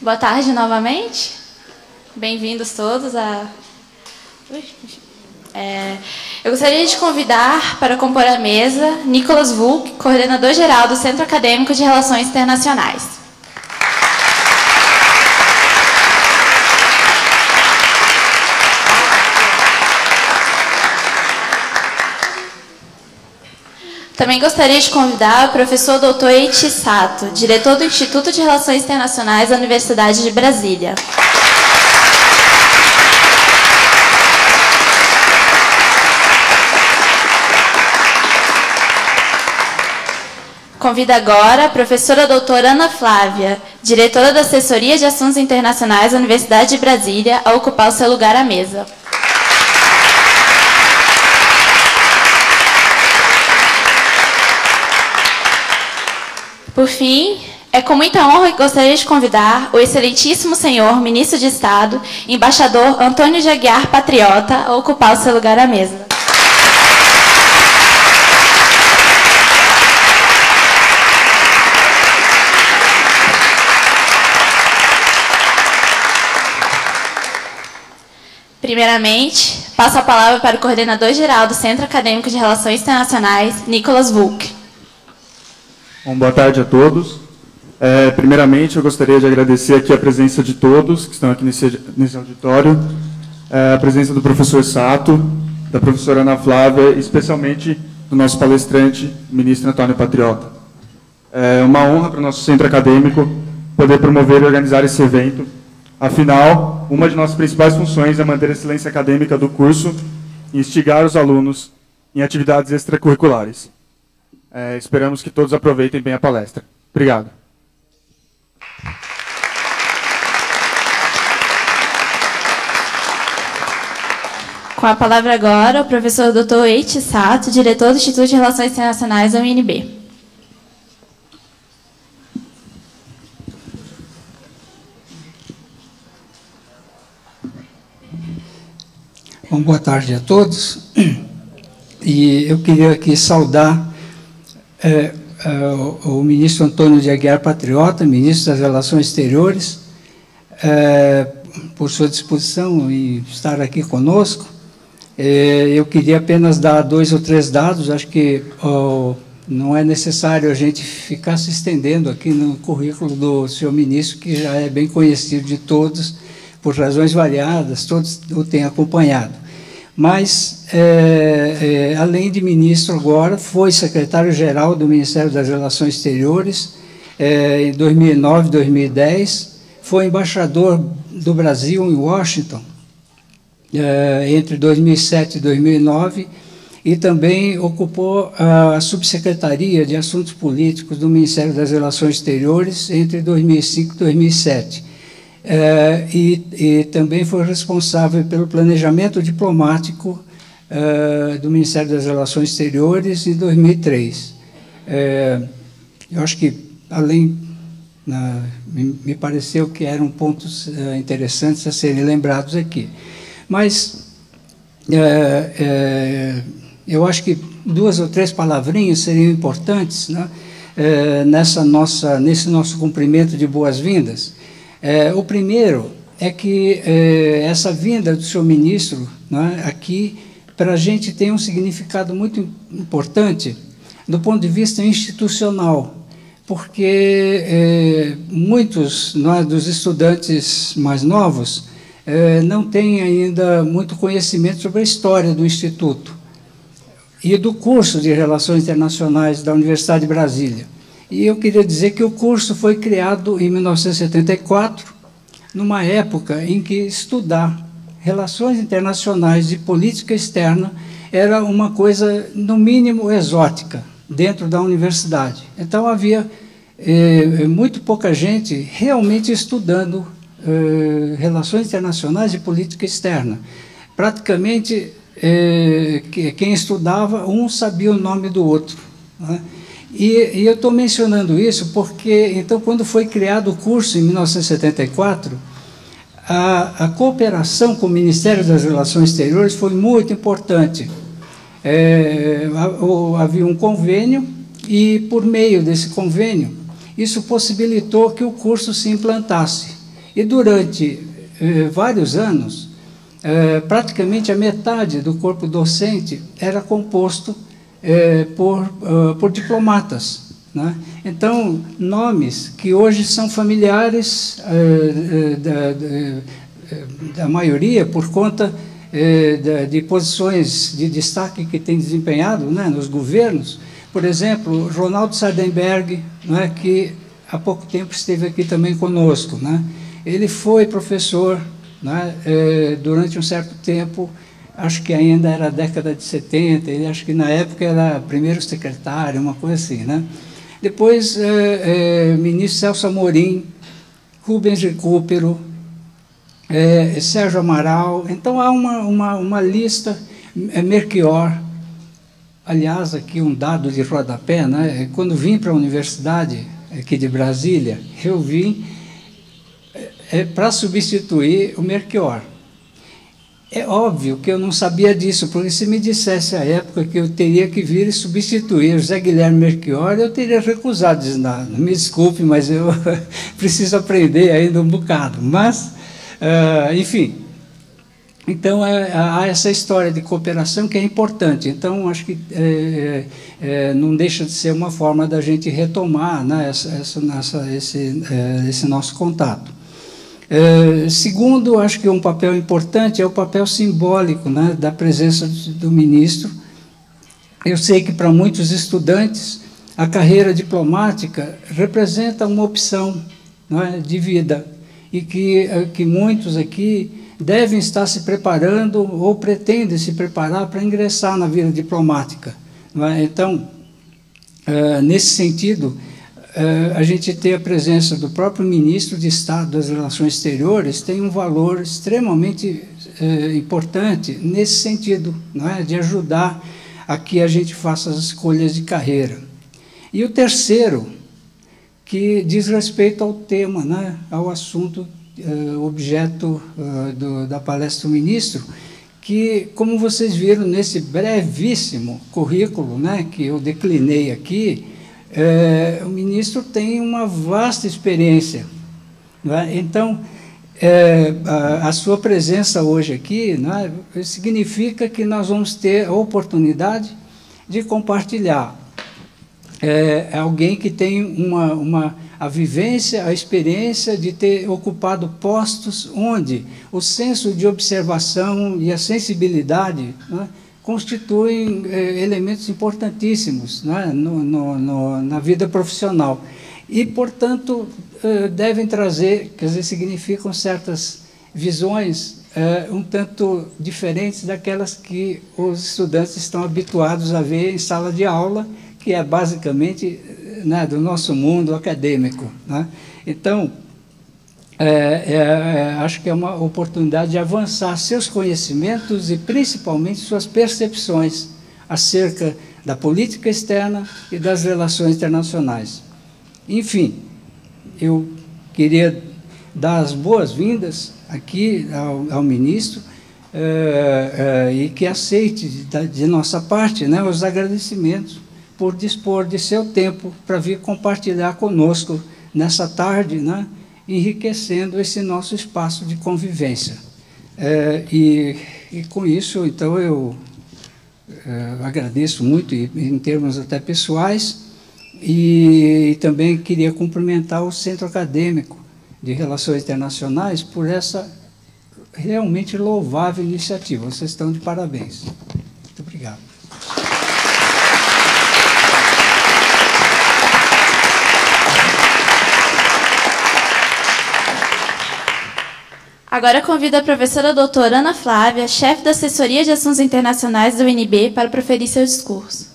Boa tarde novamente. Bem-vindos todos a. É, eu gostaria de convidar para compor a mesa Nicolas Vulk, coordenador geral do Centro Acadêmico de Relações Internacionais. Também gostaria de convidar o professor Dr. Eiichi Sato, diretor do Instituto de Relações Internacionais da Universidade de Brasília. Convido agora a professora doutora Ana Flávia, diretora da Assessoria de Assuntos Internacionais da Universidade de Brasília, a ocupar o seu lugar à mesa. Por fim, é com muita honra que gostaria de convidar o excelentíssimo senhor ministro de Estado, embaixador Antônio de Aguiar Patriota, a ocupar o seu lugar à mesa. Primeiramente, passo a palavra para o coordenador-geral do Centro Acadêmico de Relações Internacionais, Nicolas Vulk. Bom, boa tarde a todos. É, primeiramente, eu gostaria de agradecer aqui a presença de todos que estão aqui nesse, nesse auditório, é, a presença do professor Sato, da professora Ana Flávia especialmente do nosso palestrante, ministro Antônio Patriota. É uma honra para o nosso centro acadêmico poder promover e organizar esse evento. Afinal, uma de nossas principais funções é manter a excelência acadêmica do curso e instigar os alunos em atividades extracurriculares. É, esperamos que todos aproveitem bem a palestra. Obrigado. Com a palavra agora, o professor Dr. Eiichi Sato, diretor do Instituto de Relações Internacionais da UNB. Bom, boa tarde a todos. E eu queria aqui saudar é, é, o, o, ministro Antônio de Aguiar Patriota, ministro das Relações Exteriores, é, por sua disposição em estar aqui conosco. É, eu queria apenas dar dois ou três dados, acho que não é necessário a gente ficar se estendendo aqui no currículo do senhor ministro, que já é bem conhecido de todos, por razões variadas, todos o têm acompanhado mas, é, é, além de ministro agora, foi secretário-geral do Ministério das Relações Exteriores é, em 2009, 2010, foi embaixador do Brasil em Washington é, entre 2007 e 2009 e também ocupou a subsecretaria de Assuntos Políticos do Ministério das Relações Exteriores entre 2005 e 2007 é, e, e, também foi responsável pelo planejamento diplomático é, do Ministério das Relações Exteriores em 2003. É, eu acho que, além, na, me, me, pareceu que eram pontos é, interessantes a serem lembrados aqui. Mas é, é, eu acho que duas ou três palavrinhas seriam importantes né, nessa nossa, nesse nosso cumprimento de boas-vindas. É, o primeiro é que é, essa vinda do senhor ministro né, aqui, para a gente, tem um significado muito importante do ponto de vista institucional, porque é, muitos é, dos estudantes mais novos é, não têm ainda muito conhecimento sobre a história do Instituto e do curso de Relações Internacionais da Universidade de Brasília. E eu queria dizer que o curso foi criado em 1974, numa época em que estudar relações internacionais e política externa era uma coisa, no mínimo, exótica dentro da universidade. Então havia eh, muito pouca gente realmente estudando eh, relações internacionais e política externa. Praticamente, eh, quem estudava, um sabia o nome do outro. Né? E, e eu estou mencionando isso porque, então, quando foi criado o curso em 1974, a, a cooperação com o Ministério das Relações Exteriores foi muito importante. É, havia um convênio e, por meio desse convênio, isso possibilitou que o curso se implantasse. E durante eh, vários anos, eh, praticamente a metade do corpo docente era composto eh, por, uh, por diplomatas. Né? Então, nomes que hoje são familiares eh, da, da, maioria por conta de, de, posições de destaque que tem desempenhado né, nos governos. Por exemplo, Ronaldo Sardenberg, né, que há pouco tempo esteve aqui também conosco. Né? Ele foi professor né, durante um certo tempo acho que ainda era década de 70, ele acho que na época era primeiro secretário, uma coisa assim, né? Depois, é, é, ministro Celso Amorim, Rubens Recupero, é, Sérgio Amaral. Então, há uma, uma, uma lista, é, Merchior. Aliás, aqui um dado de rodapé, né? quando vim para a universidade aqui de Brasília, eu vim para substituir o Merchior. É óbvio que eu não sabia disso, porque se me dissesse à época que eu teria que vir e substituir José Guilherme Merchior, eu teria recusado. Dizendo, não, me desculpe, mas eu preciso aprender ainda um bocado. Mas, uh, enfim, então é, há essa história de cooperação que é importante. Então, acho que é, é, não deixa de ser uma forma da gente retomar né, essa, essa, esse, esse nosso contato. É, segundo, acho que um papel importante é o papel simbólico né, da presença do ministro. Eu sei que para muitos estudantes a carreira diplomática representa uma opção é, de vida e que, é, que muitos aqui devem estar se preparando ou pretendem se preparar para ingressar na vida diplomática. É? Então, é, nesse sentido, eh, a gente ter a presença do próprio ministro de Estado das Relações Exteriores tem um valor extremamente eh, importante nesse sentido, não é? de ajudar a que a gente faça as escolhas de carreira. E o terceiro, que diz respeito ao tema, né? ao assunto, eh, objeto do, da palestra do ministro, que, como vocês viram nesse brevíssimo currículo né, que eu declinei aqui, é, o ministro tem uma vasta experiência. É? Então, é, a, a, sua presença hoje aqui é? significa que nós vamos ter a oportunidade de compartilhar. É, alguém que tem uma, uma, a vivência, a experiência de ter ocupado postos onde o senso de observação e a sensibilidade é? Constituem eh, elementos importantíssimos né, no, no, no, na vida profissional. E, portanto, eh, devem trazer, quer dizer, significam certas visões eh, um tanto diferentes daquelas que os estudantes estão habituados a ver em sala de aula, que é basicamente né, do nosso mundo acadêmico. Né? Então, é, é, é, acho que é uma oportunidade de avançar seus conhecimentos e principalmente suas percepções acerca da política externa e das relações internacionais. Enfim, eu queria dar as boas-vindas aqui ao, ao ministro é, é, e que aceite de, de nossa parte né, os agradecimentos por dispor de seu tempo para vir compartilhar conosco nessa tarde, né? Enriquecendo esse nosso espaço de convivência. É, e, e, com isso, então, eu é, agradeço muito, em termos até pessoais, e, e, também queria cumprimentar o Centro Acadêmico de Relações Internacionais por essa realmente louvável iniciativa. Vocês estão de parabéns. Muito obrigado. Agora convido a professora doutora Ana Flávia, chefe da Assessoria de Assuntos Internacionais do UNB, para proferir seu discurso.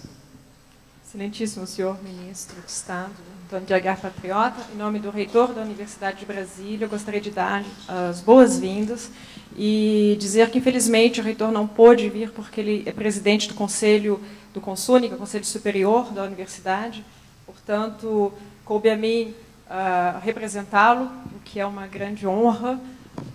Excelentíssimo senhor ministro de Estado, Antônio de Agar Patriota, em nome do reitor da Universidade de Brasília, eu gostaria de dar as boas-vindas e dizer que, infelizmente, o reitor não pôde vir porque ele é presidente do Conselho do Consúnica, Conselho Superior da Universidade. Portanto, coube a mim uh, representá-lo, o que é uma grande honra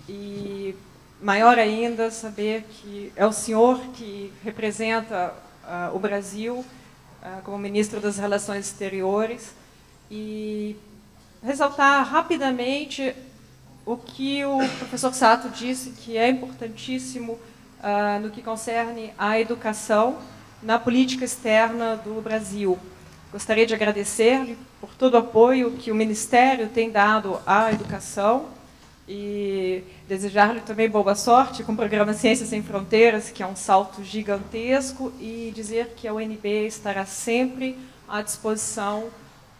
e maior ainda saber que é o senhor que representa uh, o Brasil uh, como ministro das Relações Exteriores e ressaltar rapidamente o que o professor Sato disse, que é importantíssimo uh, no que concerne à educação na política externa do Brasil. Gostaria de agradecer-lhe por todo o apoio que o Ministério tem dado à educação e desejar-lhe também boa sorte com o programa Ciências Sem Fronteiras, que é um salto gigantesco, e dizer que a UNB estará sempre à disposição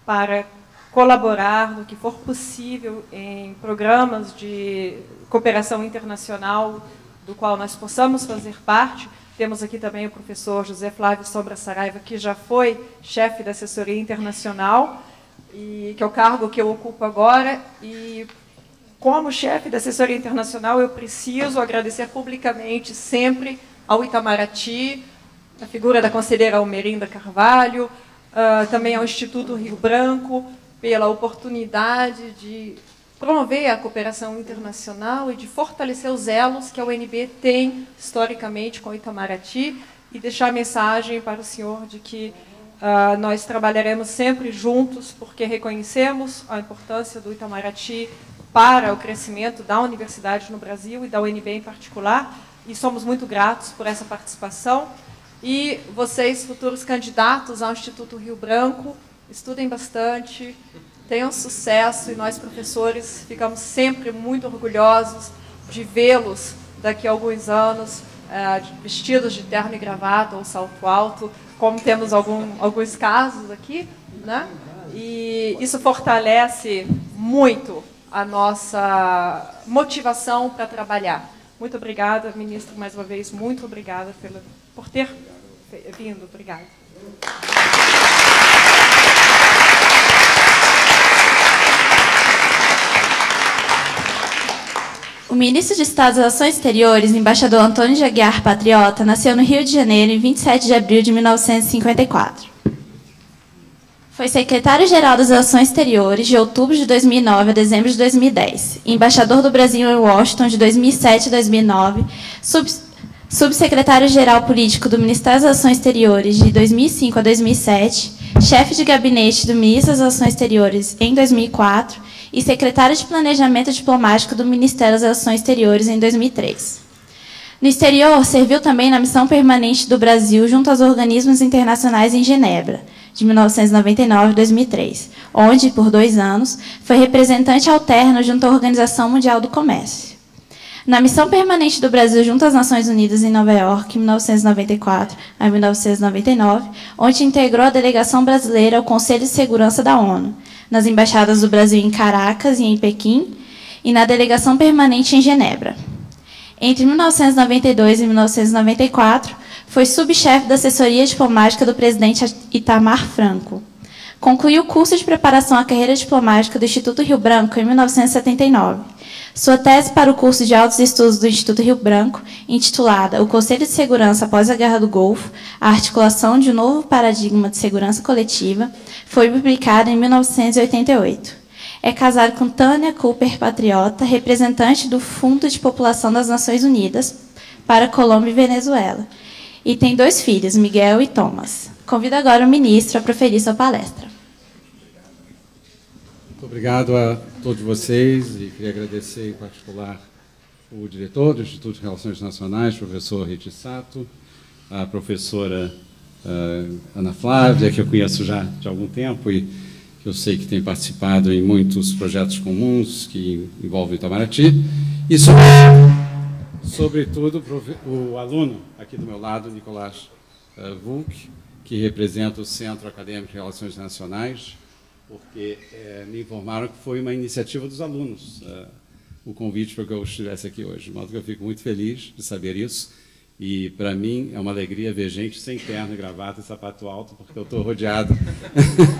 para colaborar no que for possível em programas de cooperação internacional do qual nós possamos fazer parte. Temos aqui também o professor José Flávio Sombra Saraiva, que já foi chefe da assessoria internacional, e que é o cargo que eu ocupo agora, e como chefe da assessoria internacional, eu preciso agradecer publicamente sempre ao Itamaraty, a figura da conselheira Almerinda Carvalho, uh, também ao Instituto Rio Branco, pela oportunidade de promover a cooperação internacional e de fortalecer os elos que a UNB tem historicamente com o Itamaraty e deixar a mensagem para o senhor de que uh, nós trabalharemos sempre juntos porque reconhecemos a importância do Itamaraty para o crescimento da universidade no Brasil e da UNB em particular, e somos muito gratos por essa participação. E vocês, futuros candidatos ao Instituto Rio Branco, estudem bastante, tenham sucesso, e nós, professores, ficamos sempre muito orgulhosos de vê-los daqui a alguns anos, é, vestidos de terno e gravata ou salto alto, como temos algum, alguns casos aqui, né? E isso fortalece muito a nossa motivação para trabalhar. Muito obrigada, ministro, mais uma vez, muito obrigada pela, por ter vindo. Obrigada. O ministro de Estado das Ações Exteriores, embaixador Antônio de Aguiar Patriota, nasceu no Rio de Janeiro em 27 de abril de 1954. Foi secretário-geral das Relações Exteriores de outubro de 2009 a dezembro de 2010, embaixador do Brasil em Washington de 2007 a 2009, sub, subsecretário-geral político do Ministério das Relações Exteriores de 2005 a 2007, chefe de gabinete do Ministro das Relações Exteriores em 2004 e secretário de Planejamento Diplomático do Ministério das Relações Exteriores em 2003. No exterior, serviu também na missão permanente do Brasil junto aos organismos internacionais em Genebra, de 1999 a 2003, onde, por dois anos, foi representante alterno junto à Organização Mundial do Comércio. Na missão permanente do Brasil junto às Nações Unidas em Nova York, em 1994 a 1999, onde integrou a delegação brasileira ao Conselho de Segurança da ONU, nas embaixadas do Brasil em Caracas e em Pequim, e na delegação permanente em Genebra. Entre 1992 e 1994, foi subchefe da assessoria diplomática do presidente Itamar Franco. Concluiu o curso de preparação à carreira diplomática do Instituto Rio Branco em 1979. Sua tese para o curso de altos estudos do Instituto Rio Branco, intitulada O Conselho de Segurança após a Guerra do Golfo, a articulação de um novo paradigma de segurança coletiva, foi publicada em 1988. É casado com Tânia Cooper Patriota, representante do Fundo de População das Nações Unidas para Colômbia e Venezuela, e tem dois filhos, Miguel e Thomas. Convido agora o ministro a proferir sua palestra. Muito obrigado a todos vocês e queria agradecer em particular o diretor do Instituto de Relações Nacionais, professor Riti Sato, a professora uh, Ana Flávia, que eu conheço já de algum tempo e que eu sei que tem participado em muitos projetos comuns que envolvem Itamaraty, e sobre sobretudo o aluno aqui do meu lado, Nicolás uh, Vunk, que representa o Centro Acadêmico de Relações Internacionais, porque é, me informaram que foi uma iniciativa dos alunos uh, o convite para que eu estivesse aqui hoje. De modo que eu fico muito feliz de saber isso. E, para mim, é uma alegria ver gente sem terno gravata e sapato alto, porque eu estou rodeado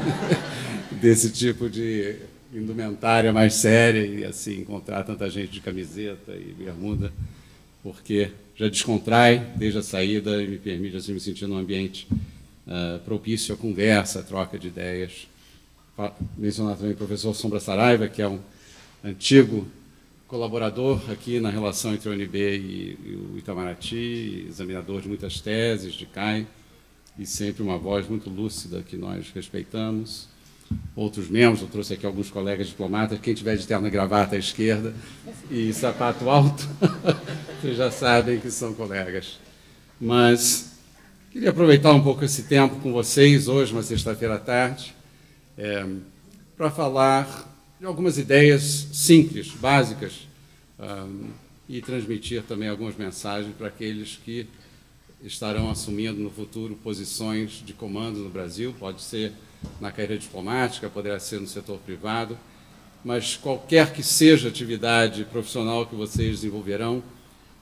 desse tipo de indumentária mais séria e, assim, encontrar tanta gente de camiseta e bermuda porque já descontrai desde a saída e me permite assim, me sentir num ambiente uh, propício à conversa, à troca de ideias. Mencionar também o professor Sombra Saraiva, que é um antigo colaborador aqui na relação entre a UNB e, e o Itamaraty, examinador de muitas teses de CAI, e sempre uma voz muito lúcida que nós respeitamos. outros membros, eu trouxe aqui alguns colegas diplomatas, quem tiver de terno e gravata à esquerda e sapato alto, vocês já sabem que são colegas. Mas queria aproveitar um pouco esse tempo com vocês, hoje, uma sexta-feira à tarde, é, para falar de algumas ideias simples, básicas, um, e transmitir também algumas mensagens para aqueles que estarão assumindo no futuro posições de comando no Brasil, pode ser na carreira diplomática, poderá ser no setor privado, mas qualquer que seja a atividade profissional que vocês desenvolverão,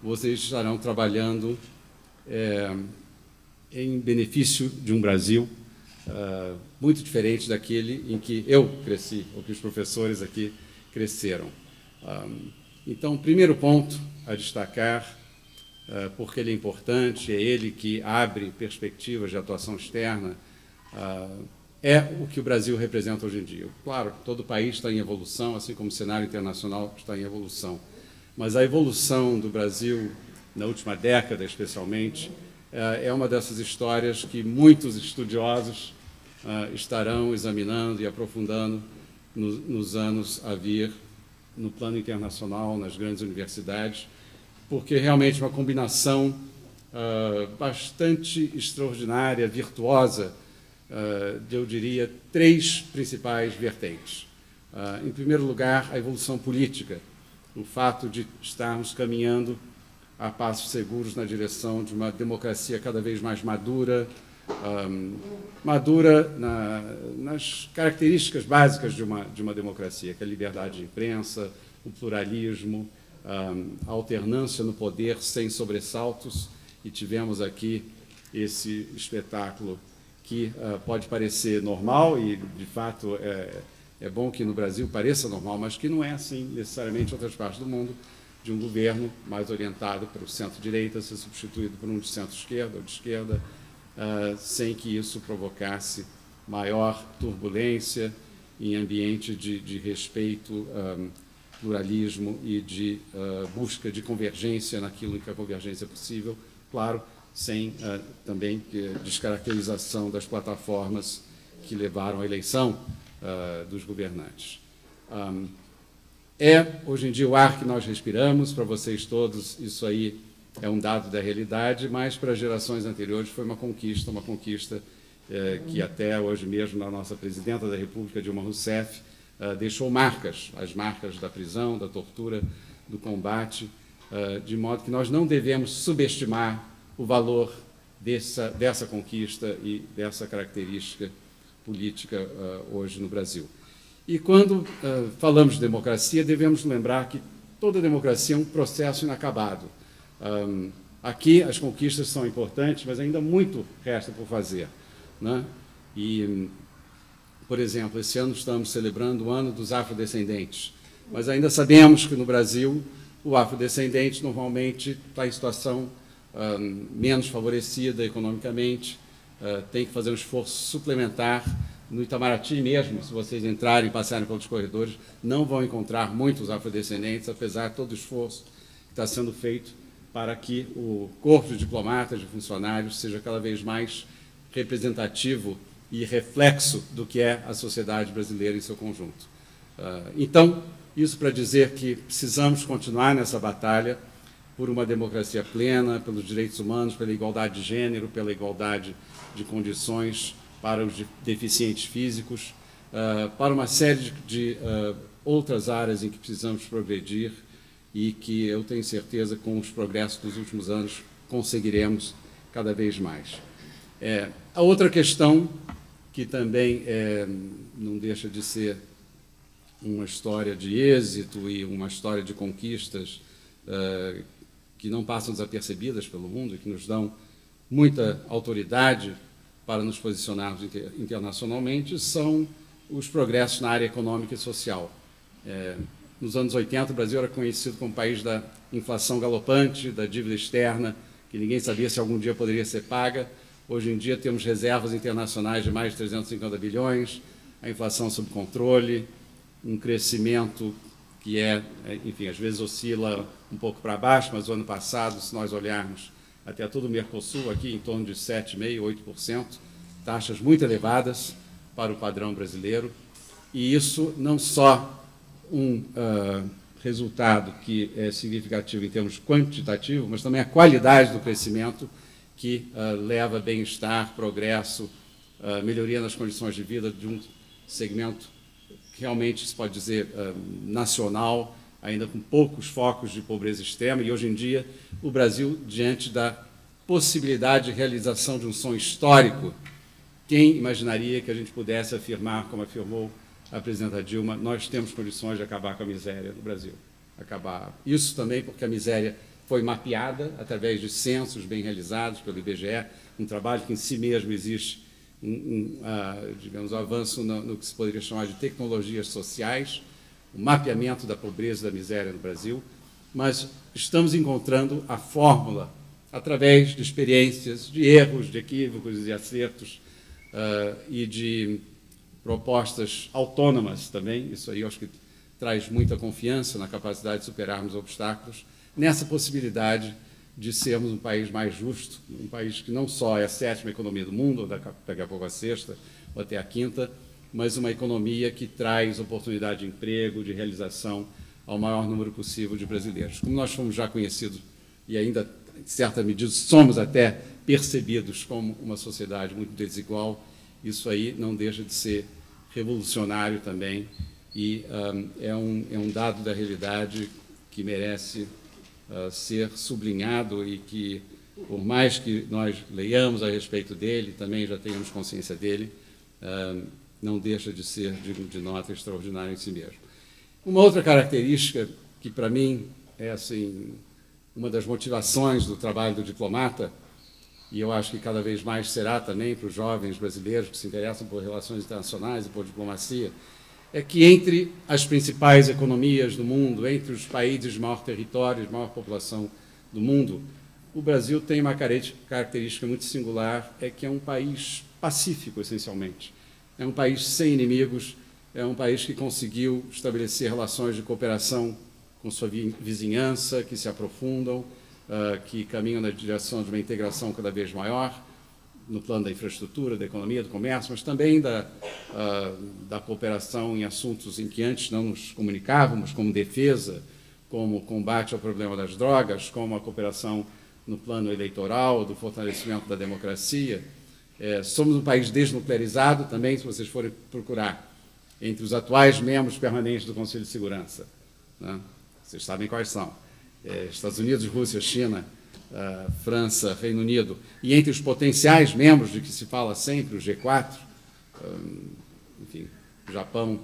vocês estarão trabalhando é, em benefício de um Brasil uh, muito diferente daquele em que eu cresci, ou que os professores aqui cresceram. Então, primeiro ponto a destacar, uh, porque ele é importante, é ele que abre perspectivas de atuação externa, uh, é o que o Brasil representa hoje em dia. Claro, todo o país está em evolução, assim como o cenário internacional está em evolução. Mas a evolução do Brasil, na última década especialmente, é uma dessas histórias que muitos estudiosos uh, estarão examinando e aprofundando no, nos anos a vir no plano internacional, nas grandes universidades, porque realmente uma combinação uh, bastante extraordinária, virtuosa, de, eu diria, três principais vertentes. Em primeiro lugar, a evolução política, o fato de estarmos caminhando a passos seguros na direção de uma democracia cada vez mais madura, um, madura na, nas características básicas de uma, de uma democracia, que é a liberdade de imprensa, o pluralismo, um, a alternância no poder sem sobressaltos, e tivemos aqui esse espetáculo que uh, pode parecer normal, e de fato é, é bom que no Brasil pareça normal, mas que não é assim necessariamente em outras partes do mundo, de um governo mais orientado para o centro-direita ser substituído por um de centro-esquerda ou de esquerda, uh, sem que isso provocasse maior turbulência em ambiente de, de respeito, um, pluralismo e de uh, busca de convergência naquilo em que a convergência é possível, claro, sem uh, também descaracterização das plataformas que levaram à eleição dos governantes. Um, é, hoje em dia, o ar que nós respiramos, para vocês todos, isso aí é um dado da realidade, mas para gerações anteriores foi uma conquista, uma conquista é, que até hoje mesmo na nossa presidenta da República, Dilma Rousseff, é, deixou marcas, as marcas da prisão, da tortura, do combate, de modo que nós não devemos subestimar o valor dessa, dessa conquista e dessa característica política hoje no Brasil. E quando falamos de democracia, devemos lembrar que toda democracia é um processo inacabado um, aqui as conquistas são importantes, mas ainda muito resta por fazer. Né? E, por exemplo, esse ano estamos celebrando o ano dos afrodescendentes, mas ainda sabemos que no Brasil o afrodescendente normalmente está em situação um, menos favorecida economicamente, uh, tem que fazer um esforço suplementar. No Itamaraty mesmo, se vocês entrarem e passarem pelos corredores, não vão encontrar muitos afrodescendentes, apesar de todo o esforço que está sendo feito para que o corpo de diplomatas, de funcionários, seja cada vez mais representativo e reflexo do que é a sociedade brasileira em seu conjunto. Uh, então, isso para dizer que precisamos continuar nessa batalha por uma democracia plena, pelos direitos humanos, pela igualdade de gênero, pela igualdade de condições para os deficientes físicos, uh, para uma série de, de uh, outras áreas em que precisamos progredir e que eu tenho certeza com os progressos dos últimos anos conseguiremos cada vez mais. É, a outra questão que também é, não deixa de ser uma história de êxito e uma história de conquistas é, que não passam desapercebidas pelo mundo e que nos dão muita autoridade para nos posicionarmos inter, internacionalmente são os progressos na área econômica e social. É, nos anos 80, o Brasil era conhecido como país da inflação galopante, da dívida externa, que ninguém sabia se algum dia poderia ser paga. Hoje em dia temos reservas internacionais de mais de 350 bilhões, a inflação sob controle, um crescimento que é, enfim, às vezes oscila um pouco para baixo, mas o ano passado, se nós olharmos até todo o Mercosul, aqui em torno de 7,5%, 8%, taxas muito elevadas, para o padrão brasileiro, e isso não só um uh, resultado que é significativo em termos quantitativos, mas também a qualidade do crescimento que uh, leva bem-estar, progresso, uh, melhoria nas condições de vida de um segmento realmente se pode dizer nacional, ainda com poucos focos de pobreza extrema, e hoje em dia o Brasil, diante da possibilidade de realização de um sonho histórico, quem imaginaria que a gente pudesse afirmar, como afirmou a presidenta Dilma, nós temos condições de acabar com a miséria no Brasil. Acabar. Isso também porque a miséria foi mapeada através de censos bem realizados pelo IBGE, um trabalho que em si mesmo existe um, um uh, digamos, um avanço no, no, que se poderia chamar de tecnologias sociais, o mapeamento da pobreza e da miséria no Brasil, mas estamos encontrando a fórmula através de experiências, de erros, de equívocos e acertos uh, e de propostas autônomas também, isso aí eu acho que traz muita confiança na capacidade de superarmos obstáculos, nessa possibilidade de sermos um país mais justo, um país que não só é a sétima economia do mundo, daqui a pouco a sexta ou até a quinta, mas uma economia que traz oportunidade de emprego, de realização ao maior número possível de brasileiros. Como nós fomos já conhecidos e ainda, em certa medida, somos até percebidos como uma sociedade muito desigual, isso aí não deixa de ser revolucionário também e um, é, um, é um dado da realidade que merece uh, ser sublinhado e que, por mais que nós leiamos a respeito dele, também já tenhamos consciência dele, uh, não deixa de ser digno de nota extraordinário em si mesmo. Uma outra característica que, para mim, é assim, uma das motivações do trabalho do diplomata e eu acho que cada vez mais será também para os jovens brasileiros que se interessam por relações internacionais e por diplomacia, é que entre as principais economias do mundo, entre os países de maior território, de maior população do mundo, o Brasil tem uma característica muito singular, é que é um país pacífico, essencialmente. É um país sem inimigos, é um país que conseguiu estabelecer relações de cooperação com sua vizinhança, que se aprofundam, uh, que caminham na direção de uma integração cada vez maior, no plano da infraestrutura, da economia, do comércio, mas também da, uh, da cooperação em assuntos em que antes não nos comunicávamos, como defesa, como combate ao problema das drogas, como a cooperação no plano eleitoral, do fortalecimento da democracia. É, somos um país desnuclearizado também, se vocês forem procurar, entre os atuais membros permanentes do Conselho de Segurança. Né? Vocês sabem quais são é, Estados Unidos, Rússia, China, uh, França, Reino Unido, e entre os potenciais membros de que se fala sempre, o G4, um, enfim, Japão,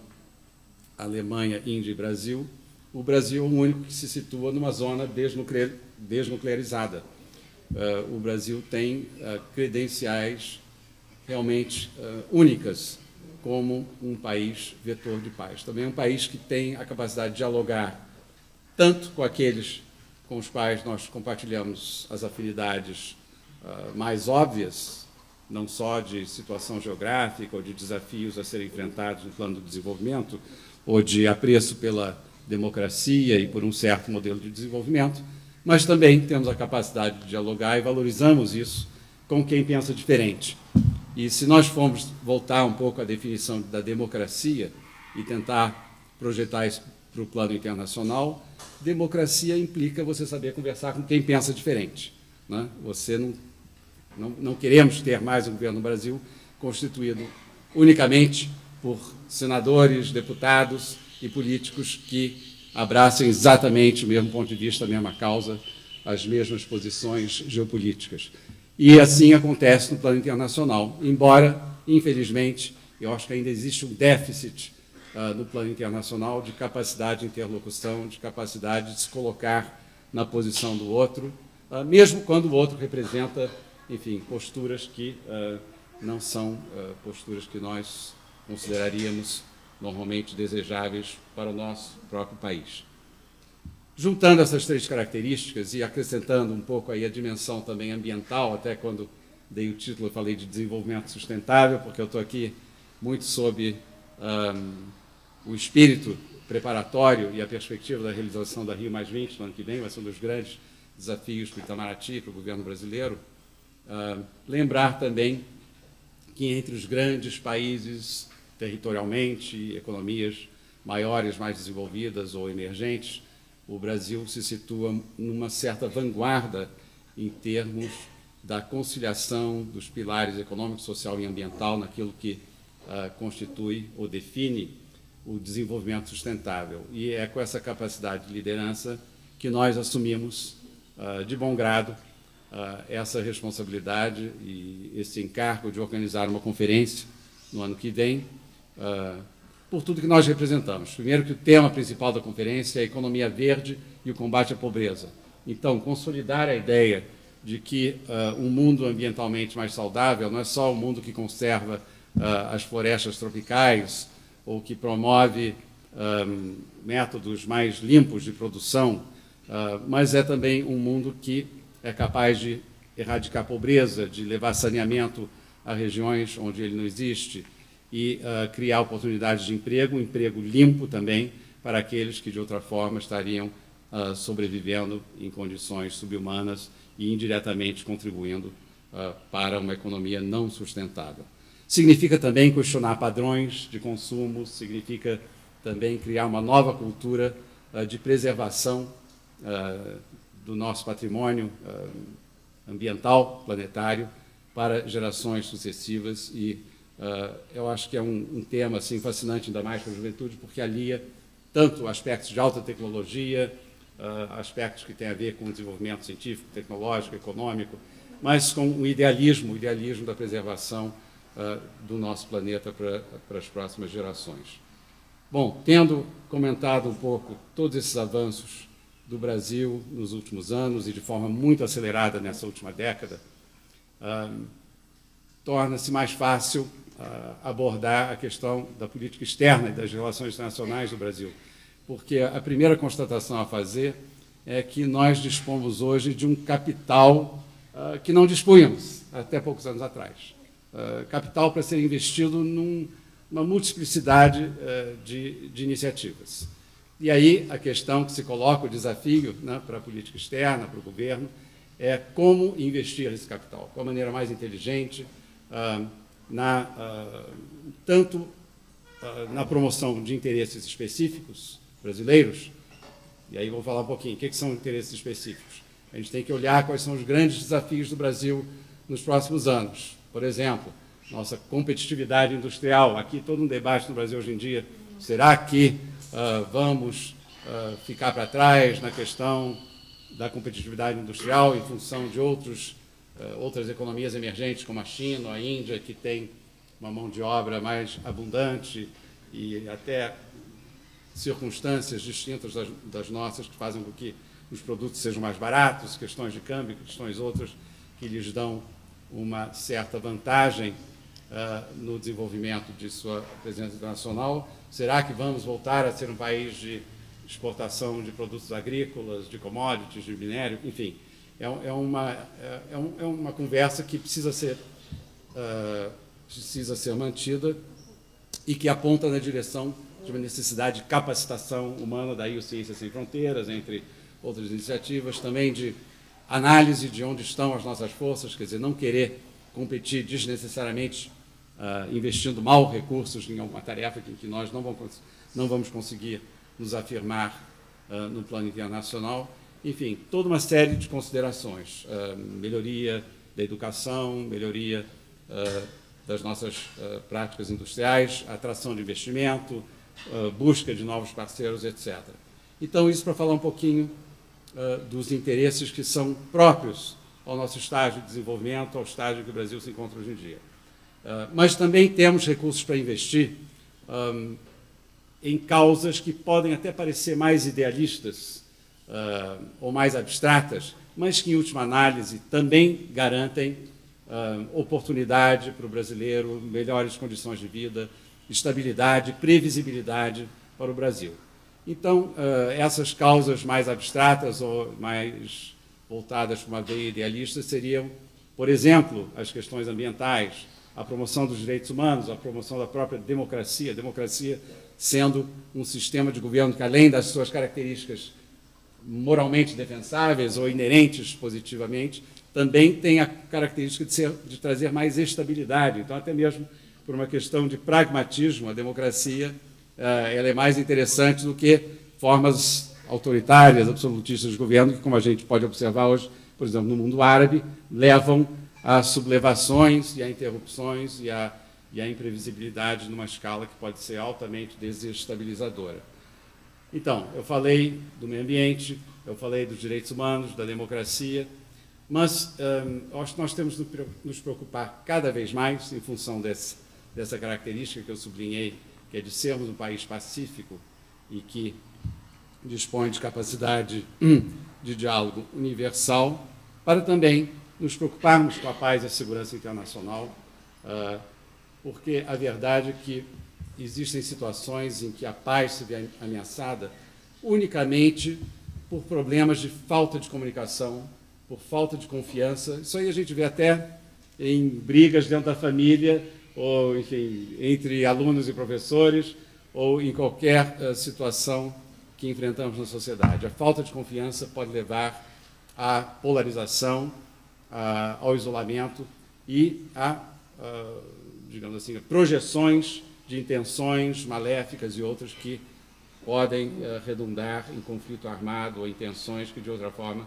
Alemanha, Índia e Brasil, o Brasil é o único que se situa numa zona desnuclear, desnuclearizada. Uh, o Brasil tem uh, credenciais realmente únicas como um país vetor de paz. Também é um país que tem a capacidade de dialogar tanto com aqueles com os quais nós compartilhamos as afinidades uh, mais óbvias, não só de situação geográfica ou de desafios a serem enfrentados no plano do desenvolvimento, ou de apreço pela democracia e por um certo modelo de desenvolvimento, mas também temos a capacidade de dialogar e valorizamos isso com quem pensa diferente. E se nós formos voltar um pouco à definição da democracia e tentar projetar isso para o plano internacional, democracia implica você saber conversar com quem pensa diferente. Né? Você não, não, não queremos ter mais um governo no Brasil constituído unicamente por senadores, deputados e políticos que abracem exatamente o mesmo ponto de vista, a mesma causa, as mesmas posições geopolíticas. E assim acontece no plano internacional, embora, infelizmente, eu acho que ainda existe um déficit uh, no plano internacional de capacidade de interlocução, de capacidade de se colocar na posição do outro, uh, mesmo quando o outro representa, enfim, posturas que uh, não são posturas que nós consideraríamos normalmente desejáveis para o nosso próprio país. Juntando essas três características e acrescentando um pouco aí a dimensão também ambiental, até quando dei o título eu falei de desenvolvimento sustentável, porque eu estou aqui muito sob um, o espírito preparatório e a perspectiva da realização da Rio Mais 20 no ano que vem, vai ser um dos grandes desafios para o Itamaraty, para o governo brasileiro. Uh, lembrar também que entre os grandes países territorialmente, economias maiores, mais desenvolvidas ou emergentes, o Brasil se situa numa certa vanguarda em termos da conciliação dos pilares econômico, social e ambiental naquilo que uh, constitui ou define o desenvolvimento sustentável. E é com essa capacidade de liderança que nós assumimos uh, de bom grado uh, essa responsabilidade e esse encargo de organizar uma conferência no ano que vem, por tudo que nós representamos. Primeiro, que o tema principal da conferência é a economia verde e o combate à pobreza. Então, consolidar a ideia de que uh, um mundo ambientalmente mais saudável não é só o um mundo que conserva uh, as florestas tropicais ou que promove um, métodos mais limpos de produção, uh, mas é também um mundo que é capaz de erradicar pobreza, de levar saneamento a regiões onde ele não existe e criar oportunidades de emprego, um emprego limpo também para aqueles que de outra forma estariam sobrevivendo em condições subhumanas e indiretamente contribuindo uh, para uma economia não sustentável. Significa também questionar padrões de consumo, significa também criar uma nova cultura uh, de preservação uh, do nosso patrimônio ambiental, planetário, para gerações sucessivas. E eu acho que é um, um tema assim fascinante ainda mais para a juventude porque alia tanto aspectos de alta tecnologia, uh, aspectos que têm a ver com o desenvolvimento científico, tecnológico, econômico, mas com o idealismo, o idealismo da preservação uh, do nosso planeta para, as próximas gerações. Bom, tendo comentado um pouco todos esses avanços do Brasil nos últimos anos e de forma muito acelerada nessa última década, uh, torna-se mais fácil uh, abordar a questão da política externa e das relações internacionais do Brasil porque a primeira constatação a fazer é que nós dispomos hoje de um capital uh, que não dispunhamos até poucos anos atrás. Uh, capital para ser investido num, numa multiplicidade uh, de, de, iniciativas. E aí a questão que se coloca, o desafio né, para a política externa, para o governo, é como investir esse capital, qual a maneira mais inteligente, na, tanto na promoção de interesses específicos, brasileiros, e aí vou falar um pouquinho, o que, que são interesses específicos? A gente tem que olhar quais são os grandes desafios do Brasil nos próximos anos. Por exemplo, nossa competitividade industrial. Aqui todo um debate no Brasil hoje em dia. Será que uh, vamos uh, ficar para trás na questão da competitividade industrial em função de outros, uh, outras economias emergentes, como a China, a Índia, que tem uma mão de obra mais abundante e até circunstâncias distintas das, das, nossas que fazem com que os produtos sejam mais baratos, questões de câmbio, questões outras que lhes dão uma certa vantagem uh, no desenvolvimento de sua presença internacional. Será que vamos voltar a ser um país de exportação de produtos agrícolas, de commodities, de minério, enfim? É, é uma, é, é, é, uma conversa que precisa ser, uh, precisa ser mantida e que aponta na direção de uma necessidade de capacitação humana, daí o Ciências Sem Fronteiras, entre outras iniciativas, também de análise de onde estão as nossas forças, quer dizer, não querer competir desnecessariamente uh, investindo mal recursos em alguma tarefa em que nós não vamos, não vamos conseguir nos afirmar uh, no plano internacional. Enfim, toda uma série de considerações. Uh, melhoria da educação, melhoria das nossas práticas industriais, atração de investimento, busca de novos parceiros, etc. Então, isso para falar um pouquinho uh, dos interesses que são próprios ao nosso estágio de desenvolvimento, ao estágio que o Brasil se encontra hoje em dia. Uh, mas também temos recursos para investir um, em causas que podem até parecer mais idealistas ou mais abstratas, mas que, em última análise, também garantem oportunidade para o brasileiro, melhores condições de vida, estabilidade, previsibilidade para o Brasil. Então, uh, essas causas mais abstratas ou mais voltadas para uma veia idealista seriam, por exemplo, as questões ambientais, a promoção dos direitos humanos, a promoção da própria democracia, a democracia sendo um sistema de governo que, além das suas características moralmente defensáveis ou inerentes positivamente, também tem a característica de, ser, de trazer mais estabilidade. Então, até mesmo por uma questão de pragmatismo, a democracia eh, ela é mais interessante do que formas autoritárias, absolutistas de governo, que, como a gente pode observar hoje, por exemplo, no mundo árabe, levam a sublevações e a interrupções e a, e a imprevisibilidade numa escala que pode ser altamente desestabilizadora. Então, eu falei do meio ambiente, eu falei dos direitos humanos, da democracia, mas um, acho que nós temos que nos preocupar cada vez mais, em função desse, dessa característica que eu sublinhei, que é de sermos um país pacífico e que dispõe de capacidade de diálogo universal, para também nos preocuparmos com a paz e a segurança internacional, uh, porque a verdade é que existem situações em que a paz se vê ameaçada unicamente por problemas de falta de comunicação, por falta de confiança. Isso aí a gente vê até em brigas dentro da família, ou, enfim, entre alunos e professores, ou em qualquer uh, situação que enfrentamos na sociedade. A falta de confiança pode levar à polarização, ao isolamento e a, a, digamos assim, projeções de intenções maléficas e outras que podem uh, redundar em conflito armado ou intenções que, de outra forma,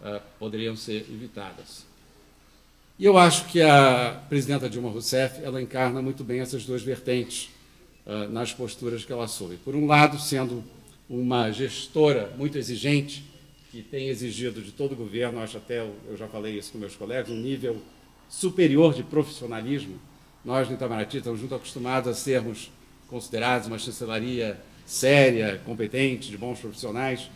uh, poderiam ser evitadas. E eu acho que a presidenta Dilma Rousseff ela encarna muito bem essas duas vertentes uh, nas posturas que ela assume. Por um lado, sendo uma gestora muito exigente, que tem exigido de todo o governo, acho até, eu já falei isso com meus colegas, um nível superior de profissionalismo. Nós, no Itamaraty, estamos muito acostumados a sermos considerados uma chancelaria séria, competente, de bons profissionais,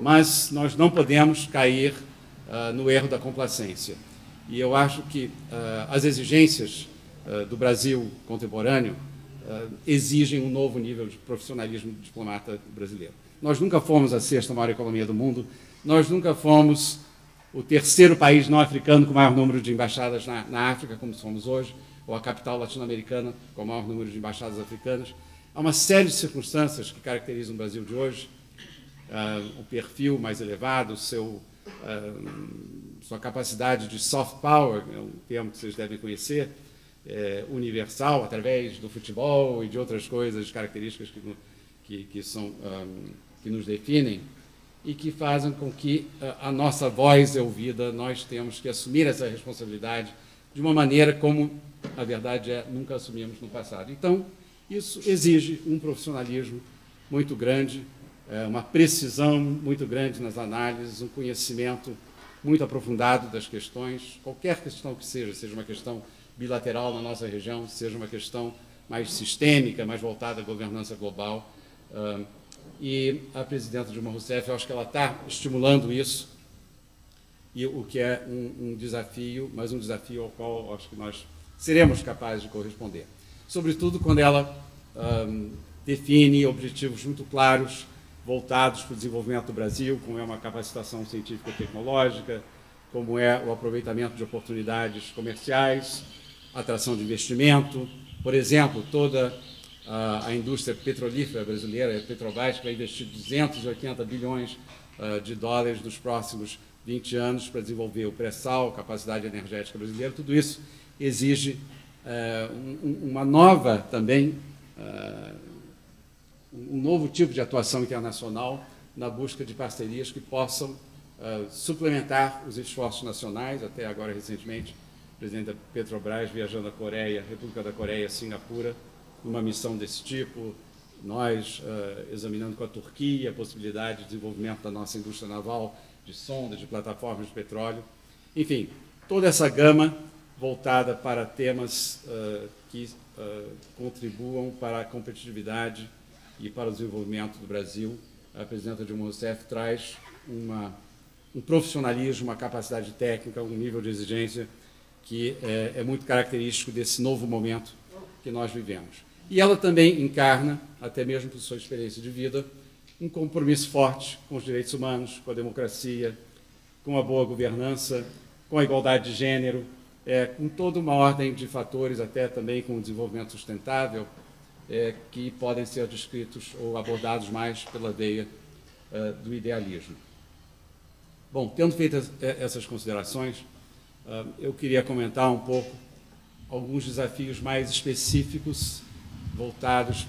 mas nós não podemos cair uh, no erro da complacência. E eu acho que uh, as exigências uh, do Brasil contemporâneo exigem um novo nível de profissionalismo diplomata brasileiro. Nós nunca fomos a sexta maior economia do mundo, nós nunca fomos o terceiro país não africano com o maior número de embaixadas na, na África, como somos hoje, ou a capital latino-americana com o maior número de embaixadas africanas. Há uma série de circunstâncias que caracterizam o Brasil de hoje, uh, o perfil mais elevado, seu, uh, sua capacidade de soft power, é um termo que vocês devem conhecer, é, universal, através do futebol e de outras coisas, características que, que, que são, um, que nos definem e que fazem com que a nossa voz é ouvida, nós temos que assumir essa responsabilidade de uma maneira como, a verdade é, nunca assumimos no passado. Então, isso exige um profissionalismo muito grande, é, uma precisão muito grande nas análises, um conhecimento muito aprofundado das questões, qualquer questão que seja, seja uma questão bilateral na nossa região, seja uma questão mais sistêmica, mais voltada à governança global. E a presidenta Dilma Rousseff, eu acho que ela está estimulando isso, e o que é um, um, desafio, mas um desafio ao qual acho que nós seremos capazes de corresponder. Sobretudo quando ela um, define objetivos muito claros, voltados para o desenvolvimento do Brasil, como é uma capacitação científica e tecnológica, como é o aproveitamento de oportunidades comerciais, atração de investimento. Por exemplo, toda a indústria petrolífera brasileira, a Petrobras, vai investir 280 bilhões uh, de dólares nos próximos 20 anos para desenvolver o pré-sal, capacidade energética brasileira. Tudo isso exige um, uma nova também, uh, um novo tipo de atuação internacional na busca de parcerias que possam suplementar os esforços nacionais. Até agora, recentemente, o presidente da Petrobras viajando à Coreia, República da Coreia, Singapura, numa missão desse tipo, nós uh, examinando com a Turquia a possibilidade de desenvolvimento da nossa indústria naval, de sondas, de plataformas de petróleo. Enfim, toda essa gama voltada para temas uh, que uh, contribuam para a competitividade e para o desenvolvimento do Brasil. A presidenta Dilma Rousseff traz uma, um profissionalismo, uma capacidade técnica, um nível de exigência que é, é muito característico desse novo momento que nós vivemos. E ela também encarna, até mesmo por sua experiência de vida, um compromisso forte com os direitos humanos, com a democracia, com a boa governança, com a igualdade de gênero, é, com toda uma ordem de fatores, até também com o desenvolvimento sustentável, é, que podem ser descritos ou abordados mais pela veia é, do idealismo. bom, tendo feito essas considerações, eu queria comentar um pouco alguns desafios mais específicos voltados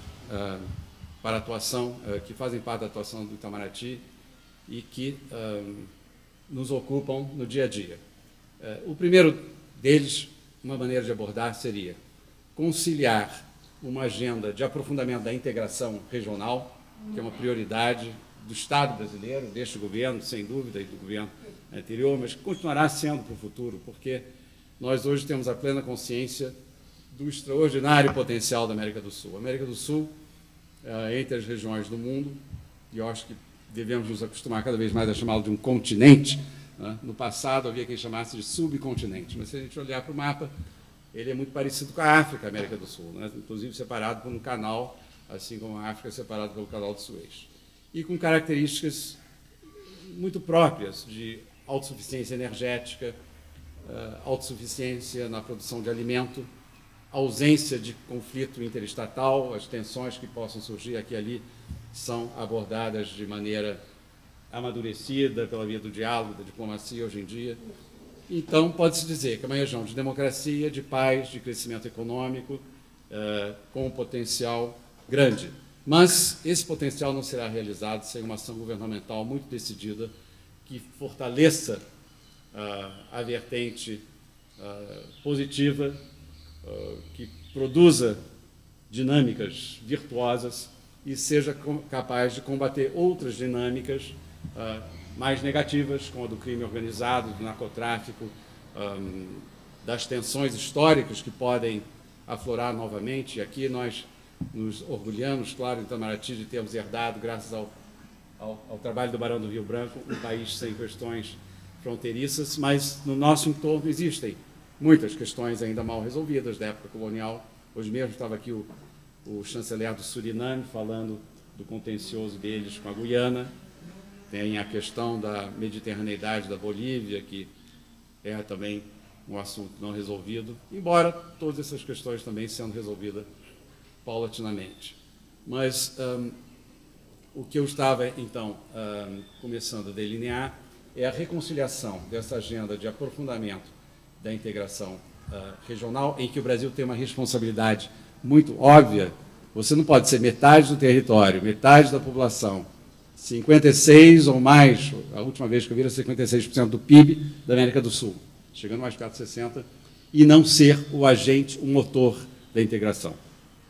para a atuação, que fazem parte da atuação do Itamaraty e que nos ocupam no dia a dia. O primeiro deles, uma maneira de abordar seria conciliar uma agenda de aprofundamento da integração regional, que é uma prioridade do Estado brasileiro, deste governo, sem dúvida, e do governo anterior, mas que continuará sendo para o futuro, porque nós hoje temos a plena consciência do extraordinário potencial da América do Sul. A América do Sul, é, entre as regiões do mundo, e eu acho que devemos nos acostumar cada vez mais a chamá-lo de um continente. Né? No passado havia quem chamasse de subcontinente, mas se a gente olhar para o mapa, ele é muito parecido com a África, América do Sul, né? inclusive separado por um canal, assim como a África é separada pelo canal de Suez. E com características muito próprias de autossuficiência energética, uh, autossuficiência na produção de alimento, ausência de conflito interestatal, as tensões que possam surgir aqui e ali são abordadas de maneira amadurecida pela via do diálogo, da diplomacia hoje em dia. Então, pode-se dizer que é uma região de democracia, de paz, de crescimento econômico, uh, com um potencial grande. Mas esse potencial não será realizado sem uma ação governamental muito decidida que fortaleça uh, a vertente uh, positiva, que produza dinâmicas virtuosas e seja capaz de combater outras dinâmicas mais negativas, como a do crime organizado, do narcotráfico, um, das tensões históricas que podem aflorar novamente. E aqui nós nos orgulhamos, claro, em Itamaraty, de termos herdado, graças ao, ao, ao, trabalho do Barão do Rio Branco, um país sem questões fronteiriças, mas no nosso entorno existem muitas questões ainda mal resolvidas da época colonial. Hoje mesmo estava aqui o, o chanceler do Suriname falando do contencioso deles com a Guiana, tem a questão da mediterraneidade da Bolívia, que é também um assunto não resolvido, embora todas essas questões também sendo resolvidas paulatinamente. Mas um, o que eu estava, então, um, começando a delinear é a reconciliação dessa agenda de aprofundamento da integração uh, regional, em que o Brasil tem uma responsabilidade muito óbvia. Você não pode ser metade do território, metade da população, 56 ou mais, a última vez que eu vi era 56% do PIB da América do Sul, chegando mais perto de 60%, e não ser o agente, o motor da integração.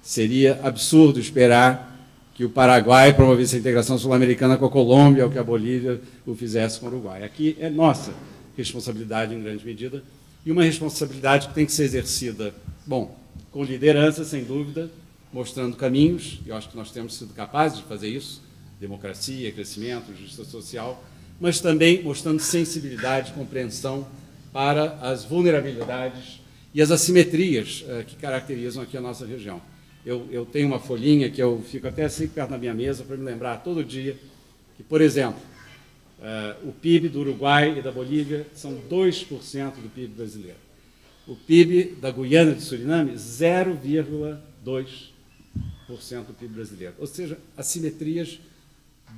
Seria absurdo esperar que o Paraguai promovesse a integração sul-americana com a Colômbia ou que a Bolívia o fizesse com o Uruguai. Aqui é nossa responsabilidade em grande medida e uma responsabilidade que tem que ser exercida, bom, com liderança, sem dúvida, mostrando caminhos, e eu acho que nós temos sido capazes de fazer isso, democracia, crescimento, justiça social, mas também mostrando sensibilidade, compreensão para as vulnerabilidades e as assimetrias uh, que caracterizam aqui a nossa região. Eu, eu, tenho uma folhinha que eu fico até sempre perto da minha mesa para me lembrar todo dia que, por exemplo, uh, o PIB do Uruguai e da Bolívia são 2% do PIB brasileiro. O PIB da Guiana e do Suriname, 0,2% do PIB brasileiro. Ou seja, assimetrias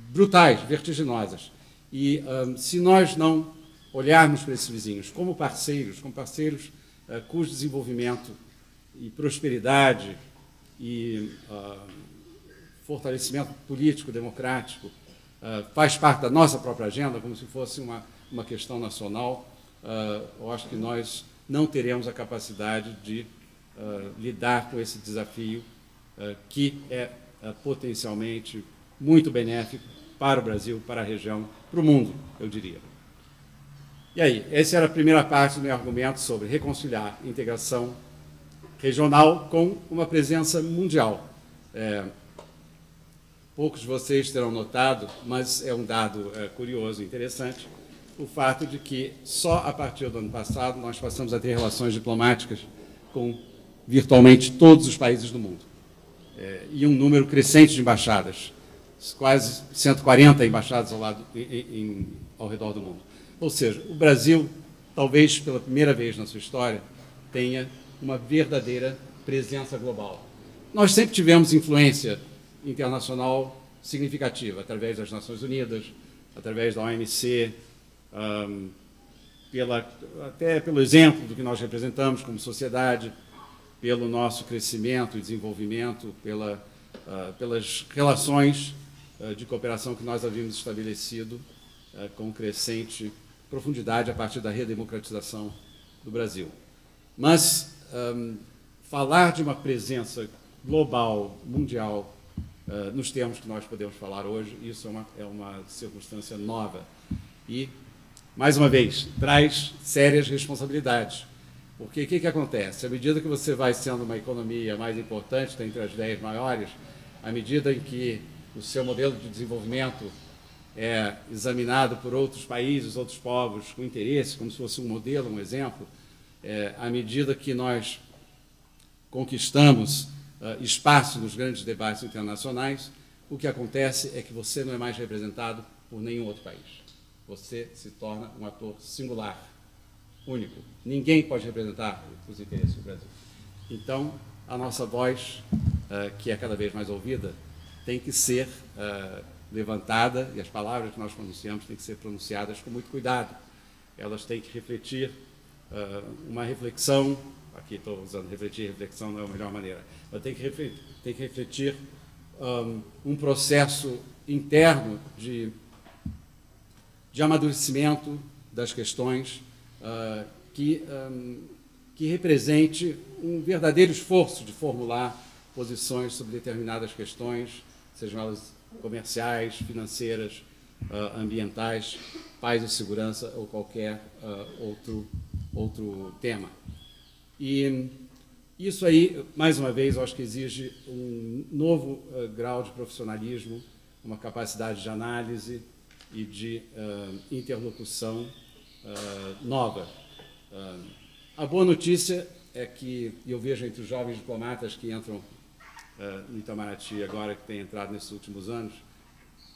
brutais, vertiginosas. E um, se nós não olharmos para esses vizinhos como parceiros, como parceiros uh, cujo desenvolvimento e prosperidade e uh, fortalecimento político, democrático, uh, faz parte da nossa própria agenda, como se fosse uma, uma questão nacional, eu acho que nós não teremos a capacidade de lidar com esse desafio que é potencialmente muito benéfico para o Brasil, para a região, para o mundo, eu diria. E aí, essa era a primeira parte do meu argumento sobre reconciliar integração regional com uma presença mundial. É, poucos de vocês terão notado, mas é um dado é, curioso e interessante, o fato de que só a partir do ano passado nós passamos a ter relações diplomáticas com virtualmente todos os países do mundo. É, e um número crescente de embaixadas quase 140 embaixadas ao, lado, em, em, ao redor do mundo. Ou seja, o Brasil, talvez pela primeira vez na sua história, tenha uma verdadeira presença global. Nós sempre tivemos influência internacional significativa, através das Nações Unidas, através da OMC, um, pela, até pelo exemplo do que nós representamos como sociedade, pelo nosso crescimento e desenvolvimento, pela, uh, pelas relações de cooperação que nós havíamos estabelecido uh, com crescente profundidade a partir da redemocratização do Brasil. Mas um, falar de uma presença global, mundial, nos termos que nós podemos falar hoje, isso é uma, é uma circunstância nova. E, mais uma vez, traz sérias responsabilidades porque o que, que acontece? À medida que você vai sendo uma economia mais importante, entre as dez maiores, à medida em que o seu modelo de desenvolvimento é examinado por outros países, outros povos, com interesse, como se fosse um modelo, um exemplo, é, à medida que nós conquistamos uh, espaço nos grandes debates internacionais, o que acontece é que você não é mais representado por nenhum outro país. Você se torna um ator singular único. Ninguém pode representar os interesses do Brasil. Então, a nossa voz, uh, que é cada vez mais ouvida, tem que ser uh, levantada e as palavras que nós pronunciamos têm que ser pronunciadas com muito cuidado. Elas têm que refletir uh, uma reflexão, aqui estou usando refletir, reflexão não é a melhor maneira, mas tem que refletir, tem que refletir um, um processo interno de, de amadurecimento das questões uh, que, um, que represente um verdadeiro esforço de formular posições sobre determinadas questões, sejam elas comerciais, financeiras, uh, ambientais, paz e segurança ou qualquer uh, outro, outro tema. E isso aí, mais uma vez, eu acho que exige um novo uh, grau de profissionalismo, uma capacidade de análise e de interlocução nova. A boa notícia é que eu vejo entre os jovens diplomatas que entram uh, no Itamaraty agora, que tem entrado nesses últimos anos,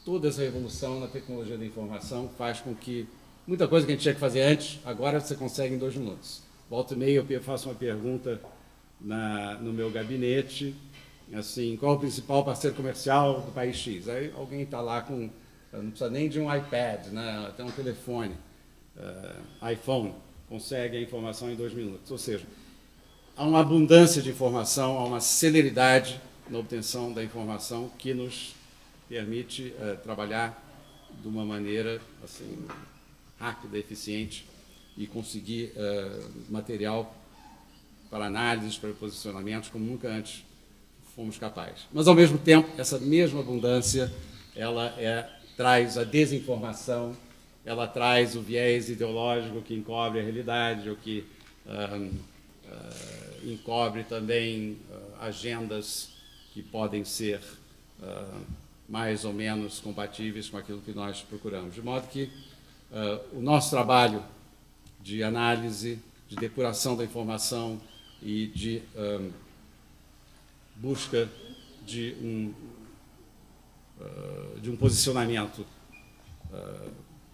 toda essa revolução na tecnologia da informação faz com que muita coisa que a gente tinha que fazer antes, agora você consegue em dois minutos. Volta e meia eu faço uma pergunta na, no meu gabinete, assim, qual o principal parceiro comercial do país X? Aí alguém está lá com, não precisa nem de um iPad, né? tem um telefone uh, iPhone consegue a informação em dois minutos. Ou seja, há uma abundância de informação, há uma celeridade na obtenção da informação que nos permite uh, trabalhar de uma maneira assim, rápida, eficiente e conseguir uh, material para análises, para posicionamentos, como nunca antes fomos capazes. Mas, ao mesmo tempo, essa mesma abundância ela é, traz a desinformação ela traz o viés ideológico que encobre a realidade, ou que uh, encobre também uh, agendas que podem ser mais ou menos compatíveis com aquilo que nós procuramos. De modo que o nosso trabalho de análise, de depuração da informação e de busca de um, de um posicionamento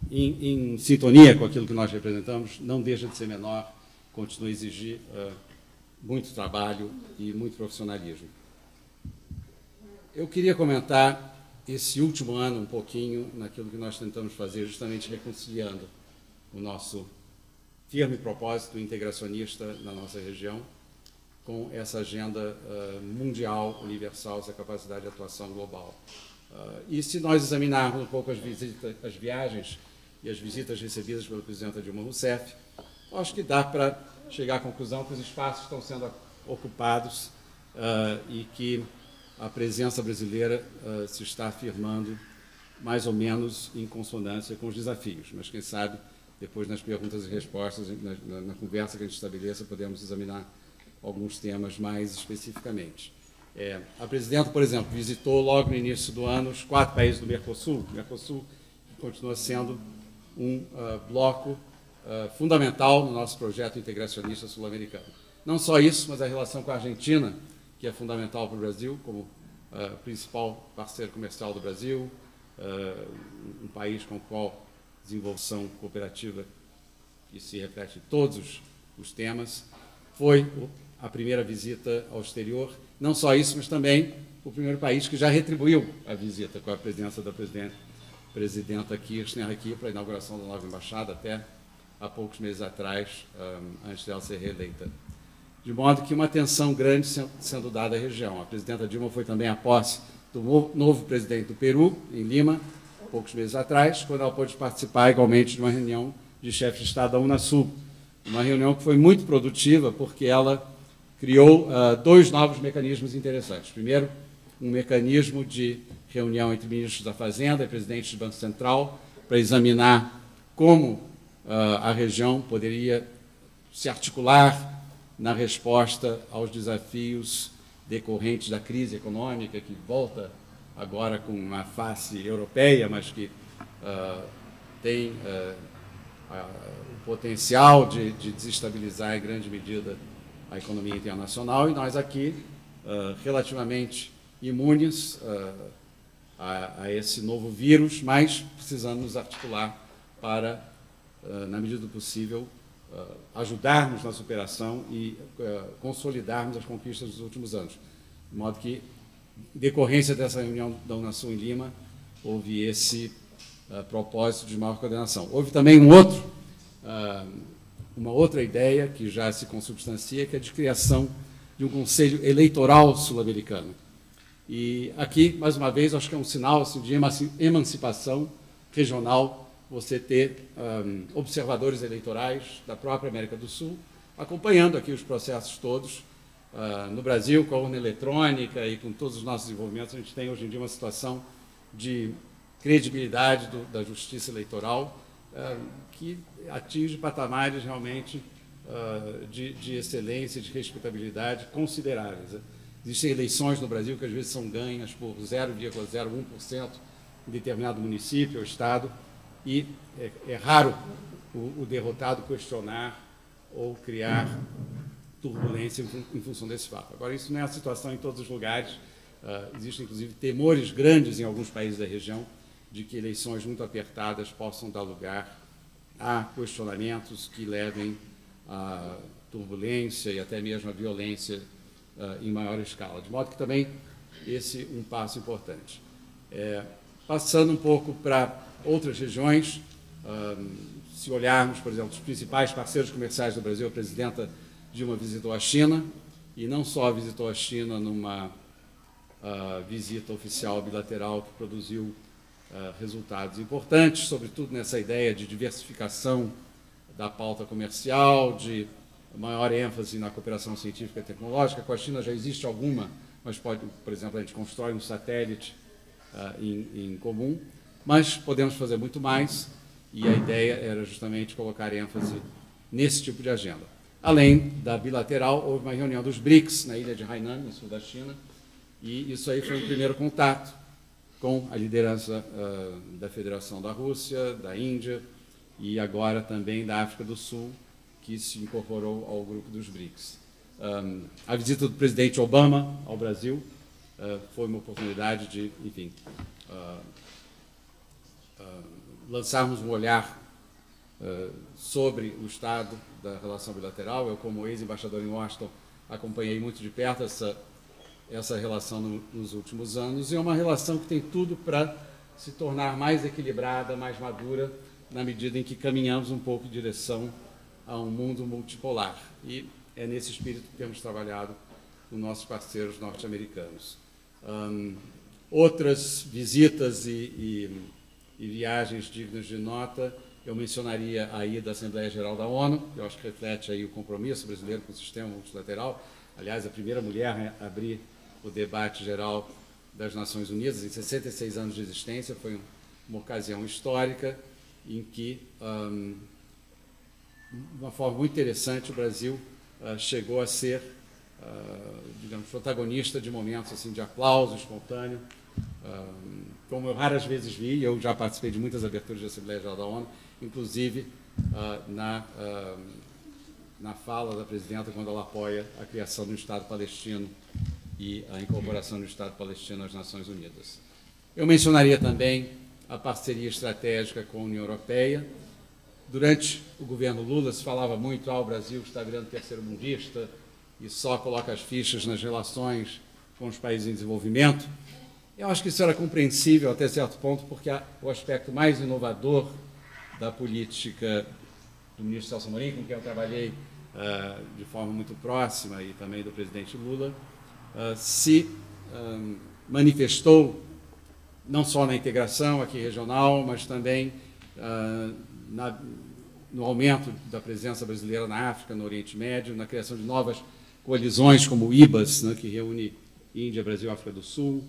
em, em, sintonia com aquilo que nós representamos, não deixa de ser menor, continua a exigir uh, muito trabalho e muito profissionalismo. Eu queria comentar esse último ano um pouquinho naquilo que nós tentamos fazer, justamente reconciliando o nosso firme propósito integracionista na nossa região com essa agenda uh, mundial, universal, essa capacidade de atuação global. Uh, e se nós examinarmos um pouco as, visitas, as viagens e as visitas recebidas pelo presidente Dilma Rousseff, acho que dá para chegar à conclusão que os espaços estão sendo ocupados uh, e que a presença brasileira uh, se está afirmando mais ou menos em consonância com os desafios. Mas quem sabe, depois nas perguntas e respostas, na, na, conversa que a gente estabeleça, podemos examinar alguns temas mais especificamente. É, a presidenta, por exemplo, visitou logo no início do ano os quatro países do Mercosul. O Mercosul continua sendo um uh, bloco uh, fundamental no nosso projeto integracionista sul-americano. Não só isso, mas a relação com a Argentina, que é fundamental para o Brasil, como uh, principal parceiro comercial do Brasil, um país com o qual desenvolção cooperativa que se reflete em todos os, os temas, foi a primeira visita ao exterior. Não só isso, mas também o primeiro país que já retribuiu a visita com a presença da presidente presidenta Kirchner aqui para a inauguração da nova embaixada, até há poucos meses atrás, antes dela ser reeleita. De modo que uma atenção grande sendo dada à região. A presidenta Dilma foi também à posse do novo presidente do Peru, em Lima, poucos meses atrás, quando ela pôde participar igualmente de uma reunião de chefes de Estado da Unasul. Uma reunião que foi muito produtiva, porque ela criou uh, dois novos mecanismos interessantes. Primeiro, um mecanismo de reunião entre ministros da Fazenda e presidentes do Banco Central para examinar como a região poderia se articular na resposta aos desafios decorrentes da crise econômica que volta agora com uma face europeia, mas que uh, tem uh, o potencial de, de, desestabilizar em grande medida a economia internacional. E nós aqui uh, relativamente imunes a, a, esse novo vírus, mas precisando nos articular para, na medida do possível, ajudarmos na superação e consolidarmos as conquistas dos últimos anos. De modo que em decorrência dessa reunião da Unasul em Lima, houve esse propósito de maior coordenação. Houve também um outro, uma outra ideia que já se consubstancia, que é a de criação de um Conselho Eleitoral Sul-Americano. E aqui, mais uma vez, acho que é um sinal assim, de emancipação regional você ter um, observadores eleitorais da própria América do Sul acompanhando aqui os processos todos Uh, no Brasil, com a urna eletrônica e com todos os nossos desenvolvimentos, a gente tem hoje em dia uma situação de credibilidade do, da justiça eleitoral uh, que atinge patamares realmente uh, de, de, excelência, de respeitabilidade consideráveis. Existem eleições no Brasil que às vezes são ganhas por 0,01% em determinado município ou estado e é, é raro o, o derrotado questionar ou criar turbulência em, função desse fato. Agora, isso não é a situação em todos os lugares. Uh, existem, inclusive, temores grandes em alguns países da região de que eleições muito apertadas possam dar lugar a questionamentos que levem a turbulência e até mesmo a violência uh, em maior escala. De modo que também esse é um passo importante. É, passando um pouco para outras regiões, se olharmos, por exemplo, os principais parceiros comerciais do Brasil, a presidenta Dilma visitou a China, e não só visitou a China numa uh, visita oficial bilateral que produziu uh, resultados importantes, sobretudo nessa ideia de diversificação da pauta comercial, de maior ênfase na cooperação científica e tecnológica. Com a China já existe alguma, mas pode, por exemplo, a gente constrói um satélite uh, em, em comum, mas podemos fazer muito mais, e a ideia era justamente colocar ênfase nesse tipo de agenda. Além da bilateral, houve uma reunião dos BRICS na ilha de Hainan, no sul da China, e isso aí foi um primeiro contato com a liderança uh, da Federação da Rússia, da Índia e agora também da África do Sul, que se incorporou ao grupo dos BRICS. Um, a visita do presidente Obama ao Brasil uh, foi uma oportunidade de, enfim, uh, lançarmos um olhar sobre o estado da relação bilateral. Eu, como ex-embaixador em Washington, acompanhei muito de perto essa, essa relação no, nos últimos anos, e é uma relação que tem tudo para se tornar mais equilibrada, mais madura, na medida em que caminhamos um pouco em direção a um mundo multipolar. E é nesse espírito que temos trabalhado com nossos parceiros norte-americanos. Um, outras visitas e, e, e viagens dignas de nota eu mencionaria a ida à Assembleia Geral da ONU, eu acho que reflete aí o compromisso brasileiro com o sistema multilateral. Aliás, a primeira mulher a abrir o debate geral das Nações Unidas, em 66 anos de existência, foi uma ocasião histórica em que, de uma forma muito interessante, o Brasil uh, chegou a ser, uh, digamos, protagonista de momentos assim de aplauso espontâneo, como eu raras vezes vi, eu já participei de muitas aberturas de Assembleia Geral da ONU, inclusive uh, na, uh, na fala da presidenta quando ela apoia a criação do Estado palestino e a incorporação do Estado palestino às Nações Unidas. Eu mencionaria também a parceria estratégica com a União Europeia. Durante o governo Lula se falava muito, ah, o Brasil está virando terceiro mundista e só coloca as fichas nas relações com os países em desenvolvimento. Eu acho que isso era compreensível até certo ponto, porque o aspecto mais inovador da política do ministro Celso Amorim, com quem eu trabalhei uh, de forma muito próxima, e também do presidente Lula, uh, se uh, manifestou não só na integração aqui regional, mas também na, no aumento da presença brasileira na África, no Oriente Médio, na criação de novas coalizões como o IBAS, né, que reúne Índia, Brasil África do Sul,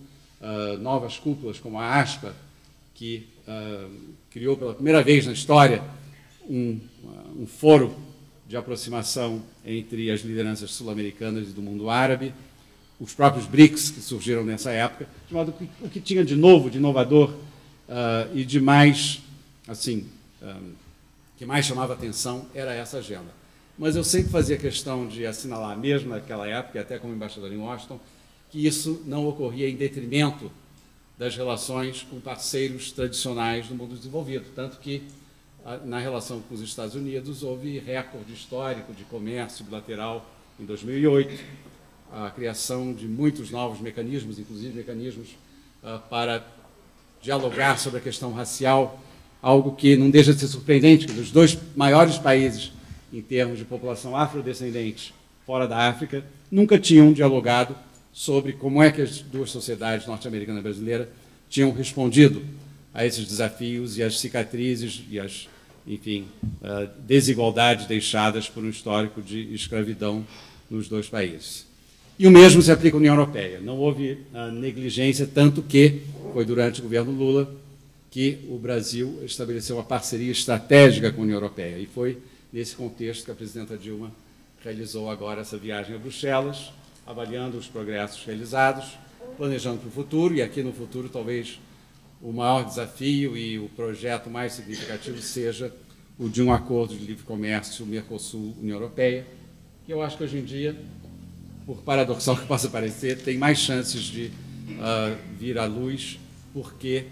novas cúpulas como a ASPA, que criou pela primeira vez na história um, um foro de aproximação entre as lideranças sul-americanas e do mundo árabe, os próprios BRICS, que surgiram nessa época, de modo que o que tinha de novo, de inovador uh, e de mais, assim, um, ah, que mais chamava atenção era essa agenda. Mas eu sempre fazia questão de assinalar, mesmo naquela época, até como embaixador em Washington, que isso não ocorria em detrimento das relações com parceiros tradicionais do mundo desenvolvido. Tanto que na relação com os Estados Unidos, houve recorde histórico de comércio bilateral em 2008, a criação de muitos novos mecanismos, inclusive mecanismos uh, para dialogar sobre a questão racial, algo que não deixa de ser surpreendente, que os dois maiores países em termos de população afrodescendente fora da África nunca tinham dialogado sobre como é que as duas sociedades, norte-americana e brasileira, tinham respondido a esses desafios e as cicatrizes e as enfim, uh, desigualdades deixadas por um histórico de escravidão nos dois países. E o mesmo se aplica à União Europeia. Não houve uh, negligência, tanto que foi durante o governo Lula que o Brasil estabeleceu uma parceria estratégica com a União Europeia. E foi nesse contexto que a presidenta Dilma realizou agora essa viagem a Bruxelas, avaliando os progressos realizados, planejando para o futuro, e aqui no futuro talvez o maior desafio e o projeto mais significativo seja o de um acordo de livre comércio Mercosul-União Europeia, que eu acho que hoje em dia, por paradoxal que possa parecer, tem mais chances de uh, vir à luz, porque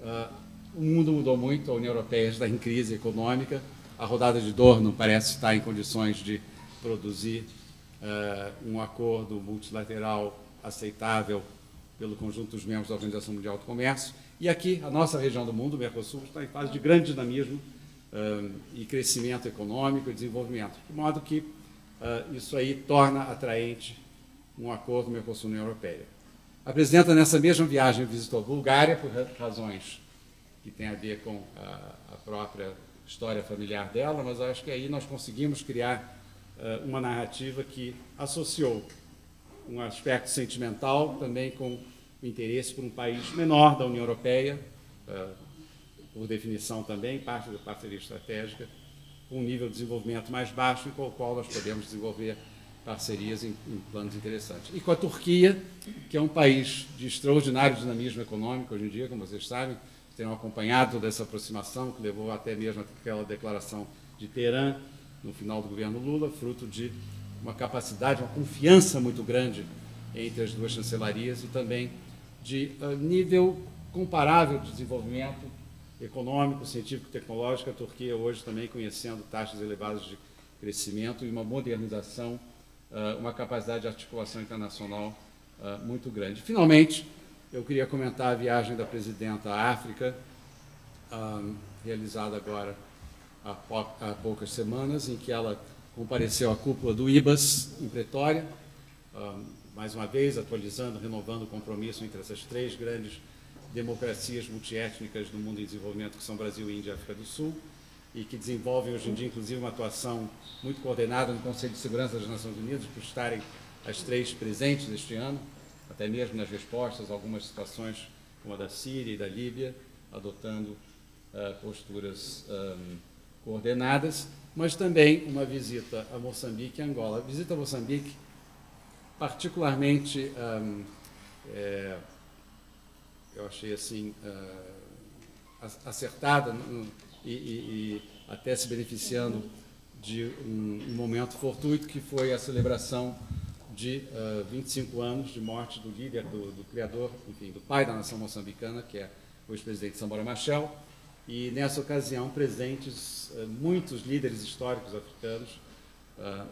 uh, o mundo mudou muito, a União Europeia está em crise econômica, a rodada de dor não parece estar em condições de produzir um acordo multilateral aceitável pelo conjunto dos membros da Organização Mundial do Comércio, e aqui, a nossa região do mundo, o Mercosul, está em fase de grande dinamismo uh, e crescimento econômico e desenvolvimento, de modo que uh, isso aí torna atraente um acordo Mercosul-União Europeia. A presidenta, nessa mesma viagem, visitou a Bulgária por razões que têm a ver com a, a própria história familiar dela, mas acho que aí nós conseguimos criar uma narrativa que associou um aspecto sentimental também com interesse por um país menor da União Europeia, eh, por definição também, parte da parceria estratégica, com um nível de desenvolvimento mais baixo e com o qual nós podemos desenvolver parcerias em, em, planos interessantes. E com a Turquia, que é um país de extraordinário dinamismo econômico hoje em dia, como vocês sabem, terão acompanhado toda essa aproximação, que levou até mesmo aquela declaração de Teherã, no final do governo Lula, fruto de uma capacidade, uma confiança muito grande entre as duas chancelarias e também de uh, nível comparável de desenvolvimento econômico, científico, tecnológico, a Turquia hoje também conhecendo taxas elevadas de crescimento e uma modernização, uh, uma capacidade de articulação internacional uh, muito grande. Finalmente, eu queria comentar a viagem da presidenta à África, realizada agora há, há poucas semanas, em que ela compareceu à cúpula do IBAS em Pretória, mais uma vez, atualizando, renovando o compromisso entre essas três grandes democracias multiétnicas do mundo em desenvolvimento, que são Brasil, Índia e África do Sul, e que desenvolvem hoje em dia, inclusive, uma atuação muito coordenada no Conselho de Segurança das Nações Unidas, por estarem as três presentes este ano, até mesmo nas respostas a algumas situações, como a da Síria e da Líbia, adotando uh, posturas um, coordenadas, mas também uma visita a Moçambique e Angola. Visita a Moçambique particularmente é, eu achei assim uh, acertada no, e, e, e, até se beneficiando de um, um, momento fortuito que foi a celebração de uh, ah, 25 anos de morte do líder, do, do, criador, enfim, do pai da nação moçambicana, que é o ex-presidente Sambora Machel, e nessa ocasião presentes uh, muitos líderes históricos africanos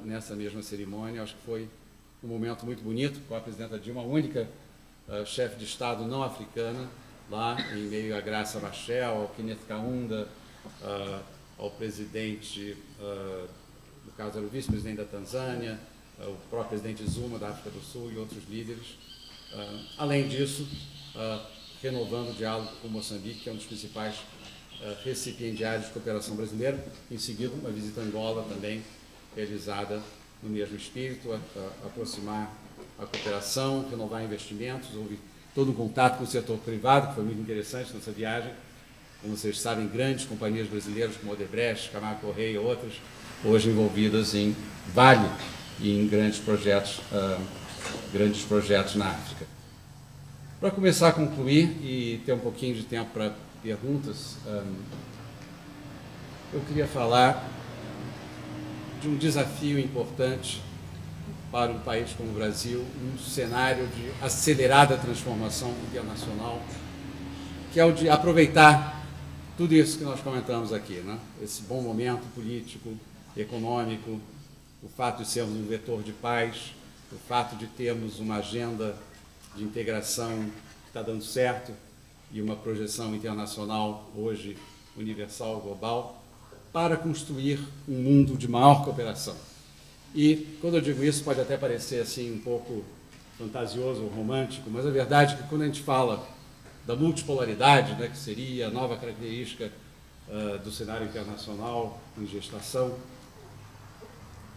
nessa mesma cerimônia. Acho que foi um momento muito bonito com a presidenta Dilma, a única uh, chefe de Estado não africana, lá em meio a Graça Machel, ao Kenneth Kaunda, uh, ao presidente, no caso era o vice-presidente da Tanzânia, o próprio presidente Zuma da África do Sul e outros líderes. além disso, renovando o diálogo com Moçambique, que é um dos principais recipiendiários de cooperação brasileira. Em seguida, uma visita a Angola também realizada no mesmo espírito, a, a aproximar a cooperação, renovar investimentos, houve todo um contato com o setor privado, que foi muito interessante nessa viagem. Como vocês sabem, grandes companhias brasileiras como Odebrecht, Camargo Correia e outras, hoje envolvidas em Vale e em grandes projetos, uh, grandes projetos na África. Para começar a concluir e ter um pouquinho de tempo para perguntas, um, ah, eu queria falar de um desafio importante para um país como o Brasil, um cenário de acelerada transformação internacional, que é o de aproveitar tudo isso que nós comentamos aqui, né? esse bom momento político, econômico, o fato de sermos um vetor de paz, o fato de termos uma agenda de integração que está dando certo e uma projeção internacional hoje universal, global, para construir um mundo de maior cooperação e quando eu digo isso, pode até parecer assim um pouco fantasioso ou romântico, mas a verdade é que quando a gente fala da multipolaridade, né, que seria a nova característica uh, do cenário internacional em gestação,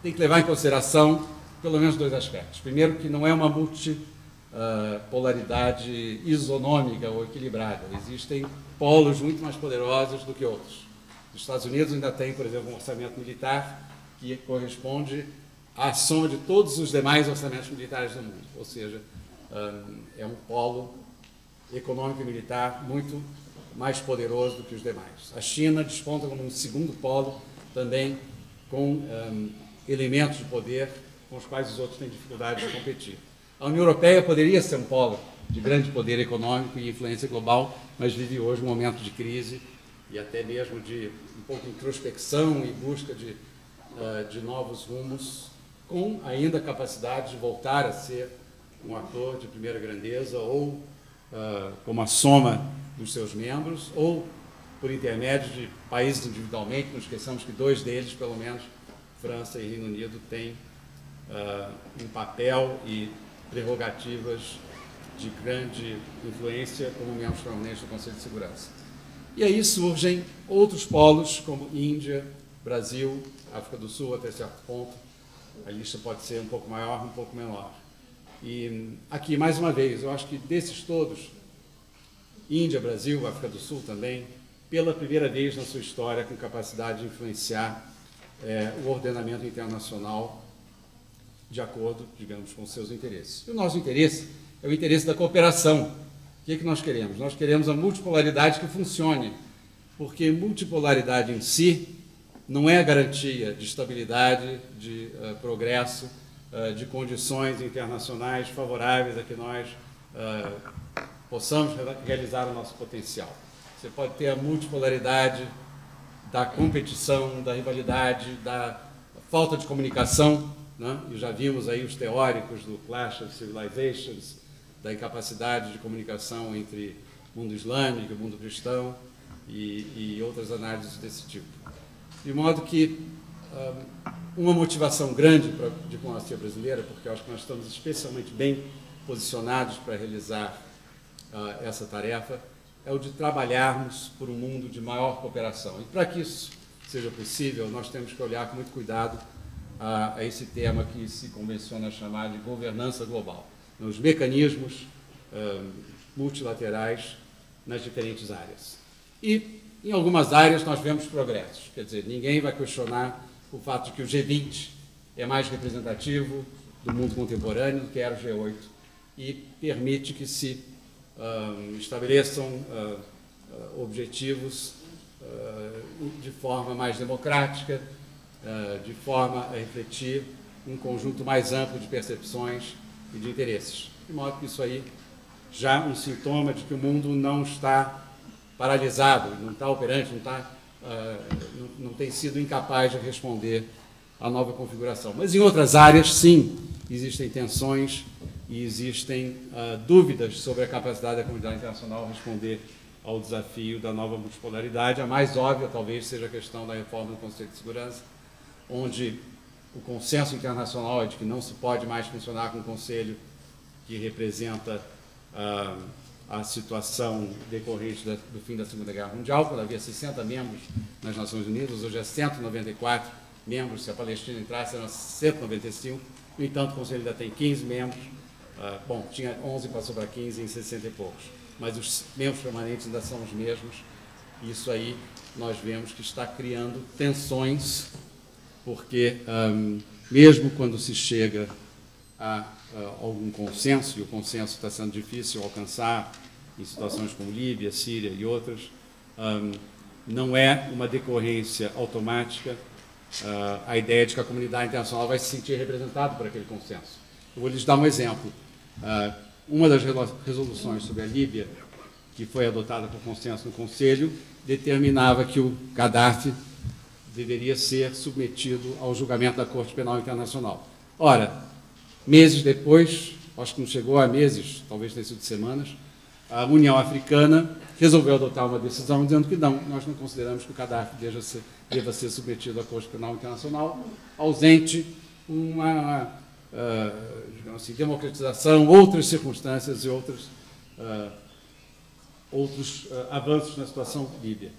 tem que levar em consideração pelo menos dois aspectos. Primeiro, que não é uma multipolaridade uh, isonômica ou equilibrada. Existem polos muito mais poderosos do que outros. Os Estados Unidos ainda tem, por exemplo, um orçamento militar que corresponde a soma de todos os demais orçamentos militares do mundo. Ou seja, é um polo econômico e militar muito mais poderoso do que os demais. A China desponta como um segundo polo, também com um, elementos de poder com os quais os outros têm dificuldade de competir. A União Europeia poderia ser um polo de grande poder econômico e influência global, mas vive hoje um momento de crise e até mesmo de um pouco de introspecção e busca de, uh, de novos rumos com ainda capacidade de voltar a ser um ator de primeira grandeza ou uh, como a soma dos seus membros ou por intermédio de países individualmente, não esqueçamos que dois deles, pelo menos, França e Reino Unido, têm uh, um papel e prerrogativas de grande influência como membros permanentes do Conselho de Segurança. E aí surgem outros polos, como Índia, Brasil, África do Sul, até certo ponto, a lista pode ser um pouco maior, um pouco menor. E aqui, mais uma vez, eu acho que desses todos, Índia, Brasil, África do Sul também, pela primeira vez na sua história, com capacidade de influenciar é, o ordenamento internacional de acordo, digamos, com seus interesses. E o nosso interesse é o interesse da cooperação. O que, é que nós queremos? Nós queremos a multipolaridade que funcione, porque multipolaridade em si não é a garantia de estabilidade, de uh, progresso, uh, de condições internacionais favoráveis a que nós uh, possamos realizar o nosso potencial. Você pode ter a multipolaridade da competição, da rivalidade, da falta de comunicação, né? e já vimos aí os teóricos do Clash of Civilizations, da incapacidade de comunicação entre mundo islâmico e mundo cristão, e, e outras análises desse tipo. De modo que uma motivação grande para a diplomacia brasileira, porque eu acho que nós estamos especialmente bem posicionados para realizar uh, essa tarefa, é o de trabalharmos por um mundo de maior cooperação. E para que isso seja possível, nós temos que olhar com muito cuidado a, a esse tema que se convenciona chamar de governança global, os mecanismos uh, multilaterais nas diferentes áreas. E em algumas áreas nós vemos progressos, quer dizer, ninguém vai questionar o fato de que o G20 é mais representativo do mundo contemporâneo do que era o G8 e permite que se uh, estabeleçam uh, uh, objetivos de forma mais democrática, de forma a refletir um conjunto mais amplo de percepções e de interesses. De modo que isso aí já é um sintoma de que o mundo não está paralisado, não está operante, não, está, uh, não, tem sido incapaz de responder à nova configuração. Mas em outras áreas, sim, existem tensões e existem uh, dúvidas sobre a capacidade da comunidade internacional responder ao desafio da nova multipolaridade. A mais óbvia, talvez, seja a questão da reforma do Conselho de Segurança, onde o consenso internacional é de que não se pode mais funcionar com um conselho que representa uh, a situação decorrente da, do fim da Segunda Guerra Mundial, quando havia 60 membros nas Nações Unidas, hoje é 194 membros, se a Palestina entrasse, eram 195, no entanto, o Conselho ainda tem 15 membros, uh, bom, tinha 11, passou para 15 em 60 e poucos, mas os membros permanentes ainda são os mesmos, isso aí nós vemos que está criando tensões, porque um, mesmo quando se chega a algum consenso, e o consenso está sendo difícil alcançar em situações como Líbia, Síria e outras, um, não é uma decorrência automática uh, a ideia de que a comunidade internacional vai se sentir representada por aquele consenso. Eu vou lhes dar um exemplo. Uh, uma das resoluções sobre a Líbia, que foi adotada por consenso no Conselho, determinava que o Gaddafi deveria ser submetido ao julgamento da Corte Penal Internacional. Ora, Meses depois, acho que não chegou a meses, talvez tenha sido semanas, a União Africana resolveu adotar uma decisão dizendo que não, nós não consideramos que o Gaddafi deva ser, deva ser submetido à Corte Penal Internacional, ausente uma uh, assim, democratização, outras circunstâncias e outras, uh, outros uh, avanços na situação líbia.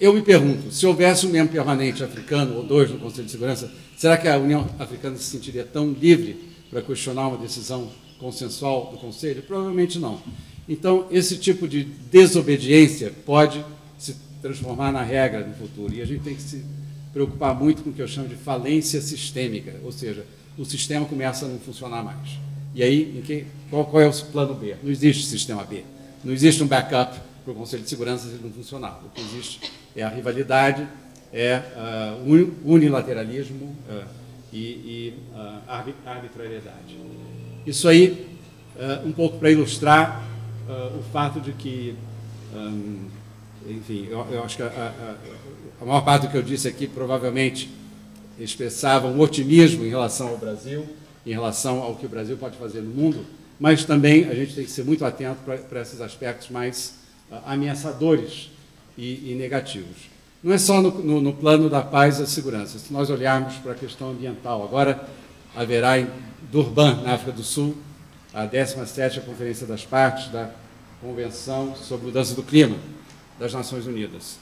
Eu me pergunto, se houvesse um membro permanente africano, ou dois no Conselho de Segurança, será que a União Africana se sentiria tão livre para questionar uma decisão consensual do Conselho? Provavelmente não. Então, esse tipo de desobediência pode se transformar na regra no futuro. E a gente tem que se preocupar muito com o que eu chamo de falência sistêmica, ou seja, o sistema começa a não funcionar mais. E aí, que, qual, qual, é o plano B? Não existe sistema B. Não existe um backup para o Conselho de Segurança se ele não funcionar. O que existe é a rivalidade, é uh, unilateralismo uh, e, e uh, arbitrariedade. Isso aí, um pouco para ilustrar o fato de que, um, enfim, eu, eu, acho que a, a, a maior parte do que eu disse aqui provavelmente expressava um otimismo em relação ao Brasil, em relação ao que o Brasil pode fazer no mundo, mas também a gente tem que ser muito atento para esses aspectos mais ameaçadores e, e negativos. Não é só no, no, no, plano da paz e da segurança. Se nós olharmos para a questão ambiental, agora haverá em Durban, na África do Sul, a 17ª Conferência das Partes da Convenção sobre Mudança do Clima das Nações Unidas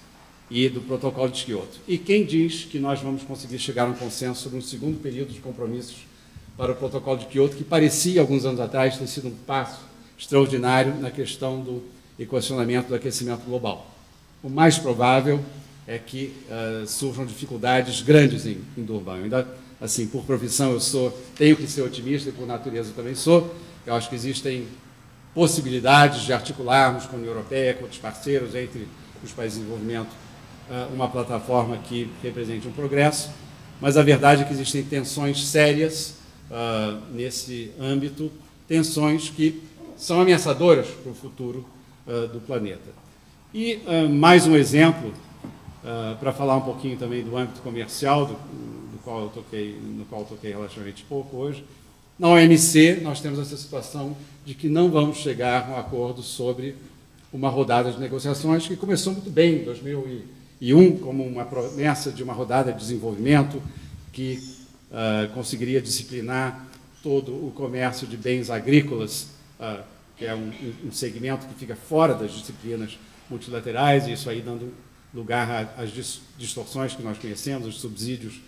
e do Protocolo de Kyoto. E quem diz que nós vamos conseguir chegar a um consenso sobre um segundo período de compromissos para o Protocolo de Kyoto, que parecia, alguns anos atrás, ter sido um passo extraordinário na questão do equacionamento do aquecimento global o mais provável é que uh, surjam dificuldades grandes em, em Durban. Eu ainda, assim, por profissão eu sou, tenho que ser otimista e por natureza também sou. Eu acho que existem possibilidades de articularmos com a União Europeia, com outros parceiros, entre os países em desenvolvimento, uh, uma plataforma que represente um progresso. Mas a verdade é que existem tensões sérias uh, nesse âmbito, tensões que são ameaçadoras para o futuro do planeta. E uh, mais um exemplo, uh, para falar um pouquinho também do âmbito comercial, do, do, qual eu toquei, no qual eu toquei relativamente pouco hoje. Na OMC, nós temos essa situação de que não vamos chegar a um acordo sobre uma rodada de negociações que começou muito bem em 2001, como uma promessa de uma rodada de desenvolvimento que uh, conseguiria disciplinar todo o comércio de bens agrícolas, que é um, um segmento que fica fora das disciplinas multilaterais, e isso aí dando lugar às distorções que nós conhecemos, os subsídios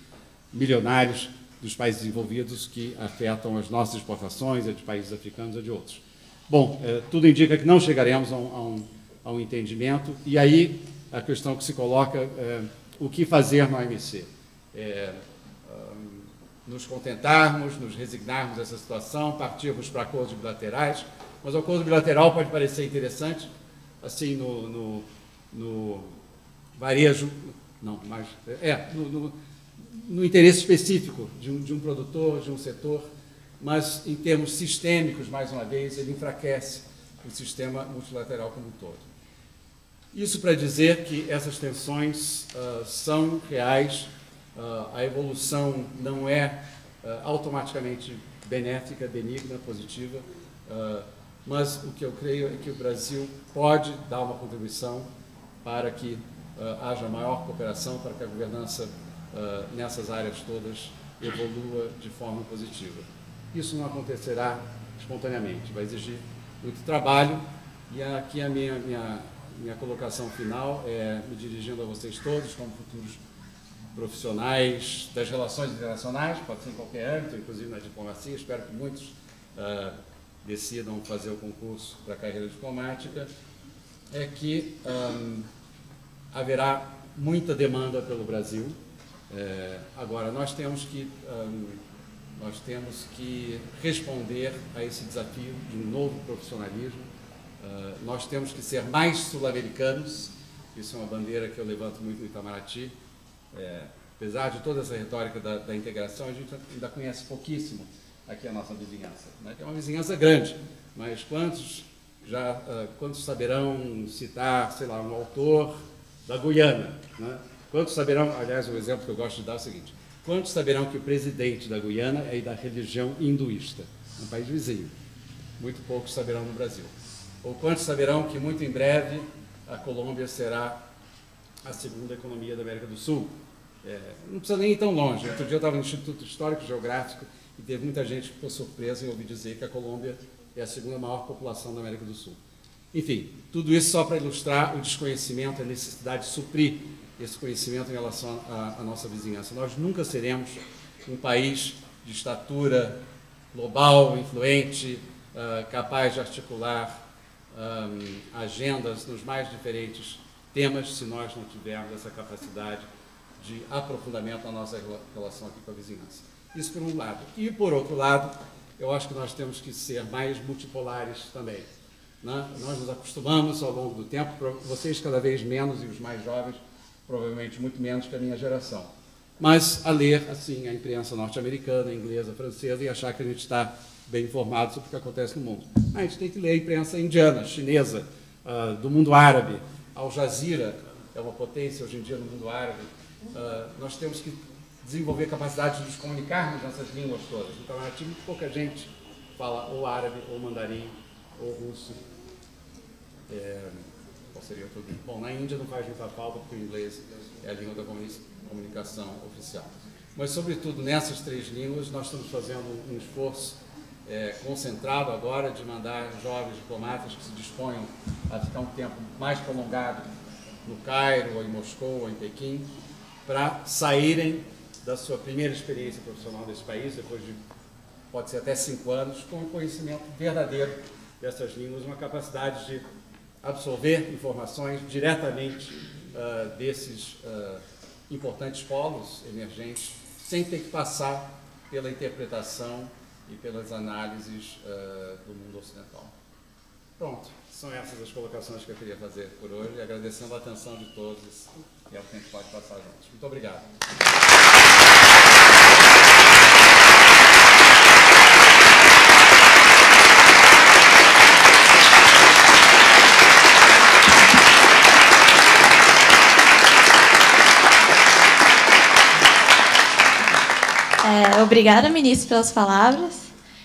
milionários dos países desenvolvidos que afetam as nossas exportações, a de países africanos e de outros. Bom, é, tudo indica que não chegaremos a um, a, um, a um, entendimento, e aí a questão que se coloca é o que fazer no OMC. É, nos contentarmos, nos resignarmos dessa situação, partirmos para acordos bilaterais, mas o acordo bilateral pode parecer interessante, assim, no, no, no varejo, não, mas, é, no, no, no interesse específico de um, de um produtor, de um setor, mas em termos sistêmicos, mais uma vez, ele enfraquece o sistema multilateral como um todo. Isso para dizer que essas tensões uh, são reais, uh, a evolução não é uh, automaticamente benéfica, benigna, positiva. Mas o que eu creio é que o Brasil pode dar uma contribuição para que uh, haja maior cooperação, para que a governança uh, nessas áreas todas evolua de forma positiva. Isso não acontecerá espontaneamente, vai exigir muito trabalho e aqui a minha, minha, minha colocação final é me dirigindo a vocês todos como futuros profissionais das relações internacionais, pode ser em qualquer âmbito, inclusive na diplomacia, espero que muitos uh, decidam fazer o concurso para a carreira diplomática, é que um, haverá muita demanda pelo Brasil. É, agora, nós temos que um, nós temos que responder a esse desafio de um novo profissionalismo. Uh, nós temos que ser mais sul-americanos. Isso é uma bandeira que eu levanto muito no Itamaraty. É, apesar de toda essa retórica da, da, integração, a gente ainda conhece pouquíssimo aqui a nossa vizinhança. Né? É uma vizinhança grande, mas quantos já uh, quantos saberão citar, sei lá, um autor da Guiana? Né? Quantos saberão, aliás, o exemplo que eu gosto de dar é o seguinte: quantos saberão que o presidente da Guiana é da religião hinduísta, um país vizinho? Muito poucos saberão no Brasil. Ou quantos saberão que muito em breve a Colômbia será a segunda economia da América do Sul? É, não precisa nem ir tão longe. Outro dia eu estava no Instituto Histórico Geográfico e teve muita gente que ficou surpresa em ouvir dizer que a Colômbia é a segunda maior população da América do Sul. Enfim, tudo isso só para ilustrar o desconhecimento, a necessidade de suprir esse conhecimento em relação à, nossa vizinhança. Nós nunca seremos um país de estatura global, influente, uh, capaz de articular um, agendas nos mais diferentes temas se nós não tivermos essa capacidade de aprofundamento da nossa relação aqui com a vizinhança. Isso por um lado. E por outro lado, eu acho que nós temos que ser mais multipolares também. Né? Nós nos acostumamos ao longo do tempo, vocês cada vez menos e os mais jovens, provavelmente muito menos que a minha geração. Mas a ler assim a imprensa norte-americana, inglesa, francesa e achar que a gente está bem informado sobre o que acontece no mundo. A gente tem que ler a imprensa indiana, chinesa, uh, do mundo árabe. Al Jazeera é uma potência hoje em dia no mundo árabe. Uh, nós temos que desenvolver capacidade de nos comunicarmos nessas línguas todas. Então, Haiti, muito pouca gente fala ou árabe, ou mandarim, ou russo. É, qual seria outro? Bom, na Índia não faz muita falta, porque o inglês é a língua da comunicação oficial. Mas, sobretudo, nessas três línguas, nós estamos fazendo um esforço é, concentrado agora de mandar jovens diplomatas que se disponham a ficar um tempo mais prolongado no Cairo, ou em Moscou, ou em Pequim, para saírem da sua primeira experiência profissional nesse país, depois de, pode ser até cinco anos, com um conhecimento verdadeiro dessas línguas, uma capacidade de absorver informações diretamente uh, desses uh, importantes polos emergentes, sem ter que passar pela interpretação e pelas análises uh, do mundo ocidental. Pronto, são essas as colocações que eu queria fazer por hoje, agradecendo a atenção de todos e é o que a gente pode passar juntos. Muito obrigado. É, obrigada, ministro, pelas palavras.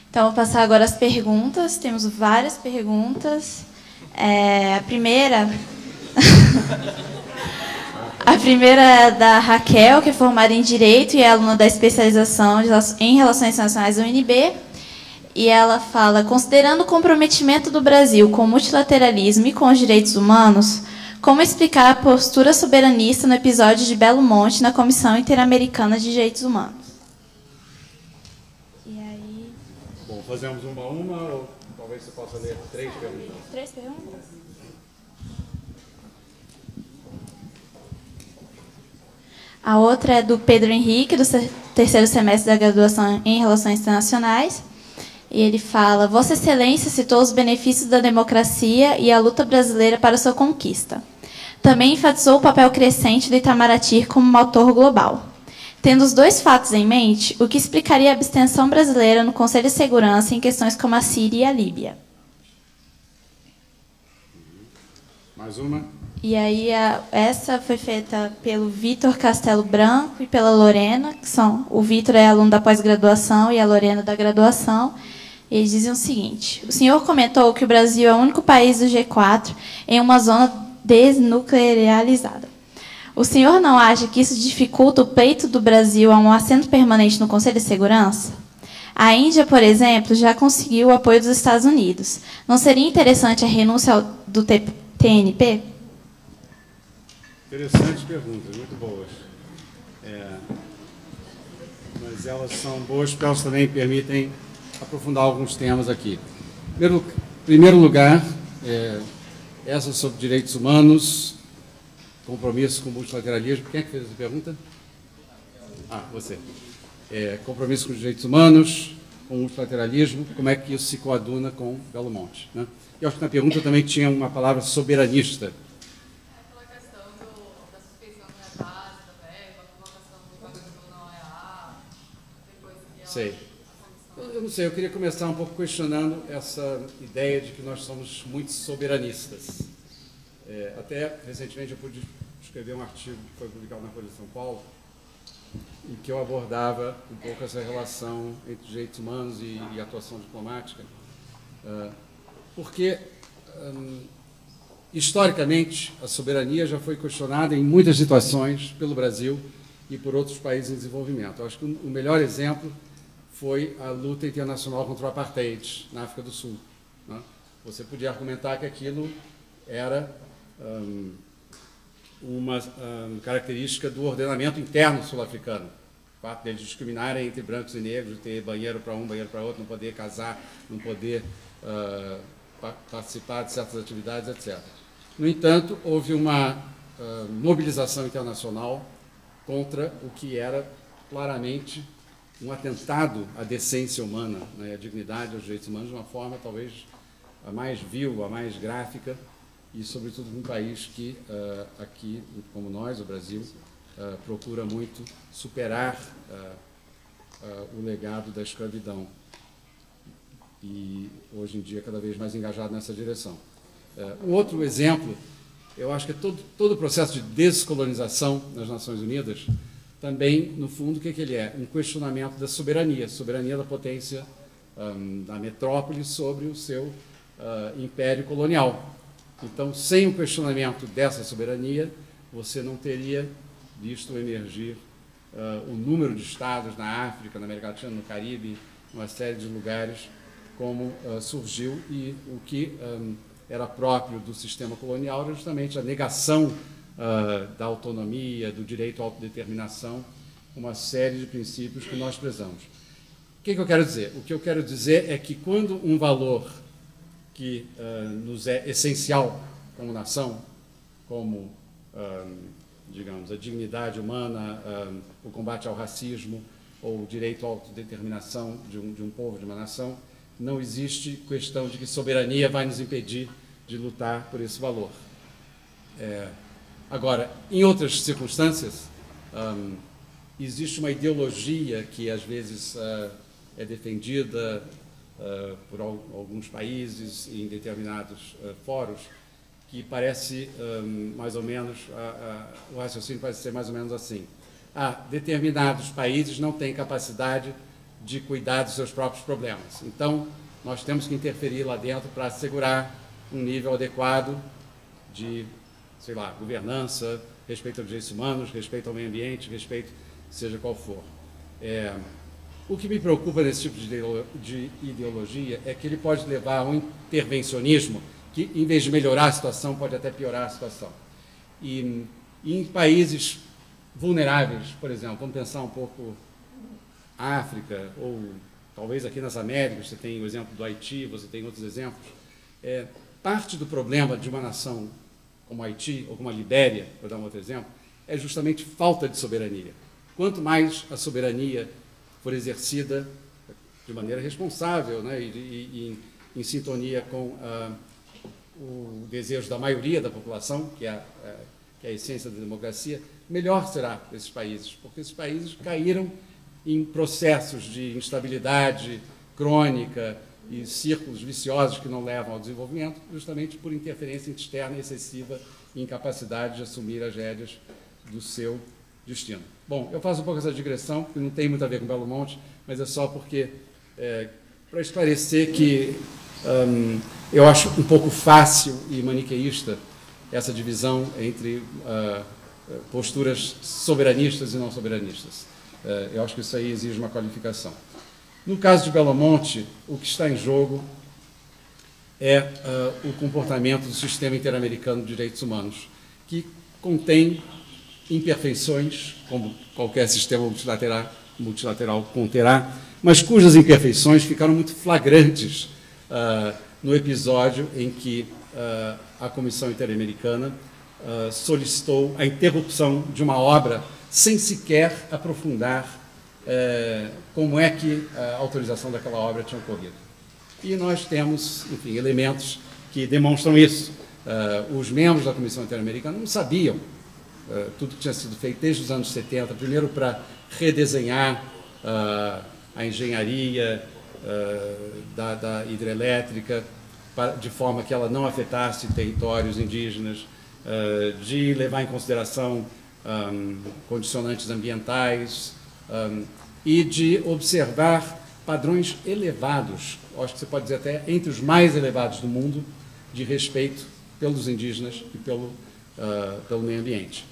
Então, vou passar agora as perguntas. Temos várias perguntas. É, a primeira. a primeira é da Raquel, que é formada em Direito e é aluna da especialização em Relações Internacionais da UNB. E ela fala: considerando o comprometimento do Brasil com o multilateralismo e com os direitos humanos, como explicar a postura soberanista no episódio de Belo Monte na Comissão Interamericana de Direitos Humanos? fazemos uma a uma, ou talvez você possa ler três perguntas. Três perguntas? A outra é do Pedro Henrique, do terceiro semestre da graduação em Relações Internacionais. E ele fala: Vossa Excelência citou os benefícios da democracia e a luta brasileira para sua conquista. Também enfatizou o papel crescente do Itamaraty como motor global. Tendo os dois fatos em mente, o que explicaria a abstenção brasileira no Conselho de Segurança em questões como a Síria e a Líbia? Mais uma. E aí a, essa foi feita pelo Vitor Castelo Branco e pela Lorena, que são o Vitor é aluno da pós-graduação e a Lorena da graduação. Eles dizem o seguinte: O senhor comentou que o Brasil é o único país do G4 em uma zona desnuclearizada. O senhor não acha que isso dificulta o pleito do Brasil a um assento permanente no Conselho de Segurança? A Índia, por exemplo, já conseguiu o apoio dos Estados Unidos. Não seria interessante a renúncia do TNP? Interessantes perguntas, muito boas. É, mas elas são boas porque elas também permitem aprofundar alguns temas aqui. Primeiro, primeiro lugar, é, essa sobre direitos humanos, compromisso com o multilateralismo. Quem é que fez essa pergunta? Ah, você. É, compromisso com os direitos humanos, com o multilateralismo, como é que isso se coaduna com Belo Monte. Né? Eu acho que na pergunta também tinha uma palavra soberanista. Sei. Eu não sei, eu queria começar um pouco questionando essa ideia de que nós somos muito soberanistas. É, até recentemente eu pude escrever um artigo que foi publicado na Folha de São Paulo, em que eu abordava um pouco essa relação entre direitos humanos e, e atuação diplomática. Uh, porque, um, historicamente, a soberania já foi questionada em muitas situações pelo Brasil e por outros países em desenvolvimento. Eu acho que o melhor exemplo foi a luta internacional contra o apartheid na África do Sul. Né? Você podia argumentar que aquilo era um, uma um, característica do ordenamento interno sul-africano. O fato deles discriminarem entre brancos e negros, ter banheiro para um, banheiro para outro, não poder casar, não poder uh, participar de certas atividades, etc. No entanto, houve uma uh, mobilização internacional contra o que era claramente um atentado à decência humana, né, à dignidade, aos direitos humanos, de uma forma talvez a mais vil, a mais gráfica, e sobretudo num país que uh, aqui, como nós, o Brasil, uh, procura muito superar uh, o legado da escravidão e hoje em dia cada vez mais engajado nessa direção. um outro exemplo, eu acho que é todo, todo o processo de descolonização nas Nações Unidas também, no fundo, o que, é que ele é? Um questionamento da soberania, soberania da potência um, da metrópole sobre o seu uh, império colonial. Então, sem o questionamento dessa soberania, você não teria visto emergir uh, o número de estados na África, na América Latina, no Caribe, uma série de lugares como uh, surgiu e o que um, era próprio do sistema colonial era justamente a negação uh, da autonomia, do direito à autodeterminação, uma série de princípios que nós prezamos. O que, que eu quero dizer? O que eu quero dizer é que quando um valor que uh, nos é essencial como nação, como, uh, digamos, a dignidade humana, o combate ao racismo ou o direito à autodeterminação de um, de um povo, de uma nação, não existe questão de que soberania vai nos impedir de lutar por esse valor. É, Agora, em outras circunstâncias, um, existe uma ideologia que às vezes uh, é defendida uh, por al alguns países em determinados uh, fóruns, que parece um, mais ou menos, o raciocínio parece ser mais ou menos assim. Ah, determinados países não têm capacidade de cuidar dos seus próprios problemas. Então, nós temos que interferir lá dentro para assegurar um nível adequado de sei lá, governança, respeito aos direitos humanos, respeito ao meio ambiente, respeito seja qual for. É, o que me preocupa nesse tipo de ideologia é que ele pode levar a um intervencionismo que, em vez de melhorar a situação, pode até piorar a situação. E, em países vulneráveis, por exemplo, vamos pensar um pouco África, ou talvez aqui nas Américas, você tem o exemplo do Haiti, você tem outros exemplos. É, parte do problema de uma nação como Haiti ou como a Libéria, para dar um outro exemplo, é justamente falta de soberania. Quanto mais a soberania for exercida de maneira responsável né, e, e, e em, sintonia com uh, o desejo da maioria da população, que é, que é a essência da democracia, melhor será para esses países, porque esses países caíram em processos de instabilidade crônica, e círculos viciosos que não levam ao desenvolvimento, justamente por interferência externa excessiva e incapacidade de assumir as rédeas do seu destino. Bom, eu faço um pouco essa digressão, que não tem muito a ver com Belo Monte, mas é só porque, é, para esclarecer que um, eu acho um pouco fácil e maniqueísta essa divisão entre uh, posturas soberanistas e não soberanistas. Uh, eu acho que isso aí exige uma qualificação. No caso de Belo Monte, o que está em jogo é uh, o comportamento do sistema interamericano de direitos humanos, que contém imperfeições, como qualquer sistema multilateral, multilateral conterá, mas cujas imperfeições ficaram muito flagrantes uh, no episódio em que uh, a Comissão Interamericana solicitou a interrupção de uma obra sem sequer aprofundar como é que a autorização daquela obra tinha ocorrido. E nós temos, enfim, elementos que demonstram isso. os membros da Comissão Interamericana não sabiam uh, tudo que tinha sido feito desde os anos 70, primeiro para redesenhar uh, a engenharia uh, da, da, hidrelétrica, para, de forma que ela não afetasse territórios indígenas, de levar em consideração um, condicionantes ambientais um, e de observar padrões elevados, acho que você pode dizer até entre os mais elevados do mundo, de respeito pelos indígenas e pelo, uh, pelo meio ambiente.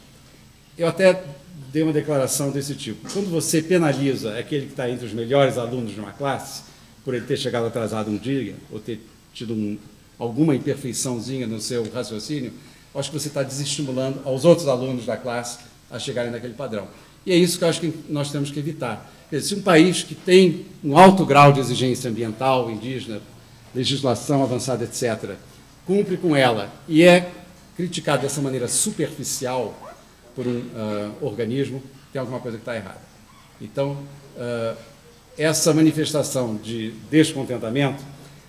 Eu até dei uma declaração desse tipo. Quando você penaliza aquele que está entre os melhores alunos de uma classe, por ele ter chegado atrasado um dia, ou ter tido um, alguma imperfeiçãozinha no seu raciocínio, acho que você está desestimulando aos outros alunos da classe a chegarem naquele padrão. E é isso que eu acho que nós temos que evitar. Se um país que tem um alto grau de exigência ambiental, indígena, legislação avançada, etc., cumpre com ela e é criticado dessa maneira superficial, por um uh, organismo, tem alguma coisa que está errada. Então, uh, essa manifestação de descontentamento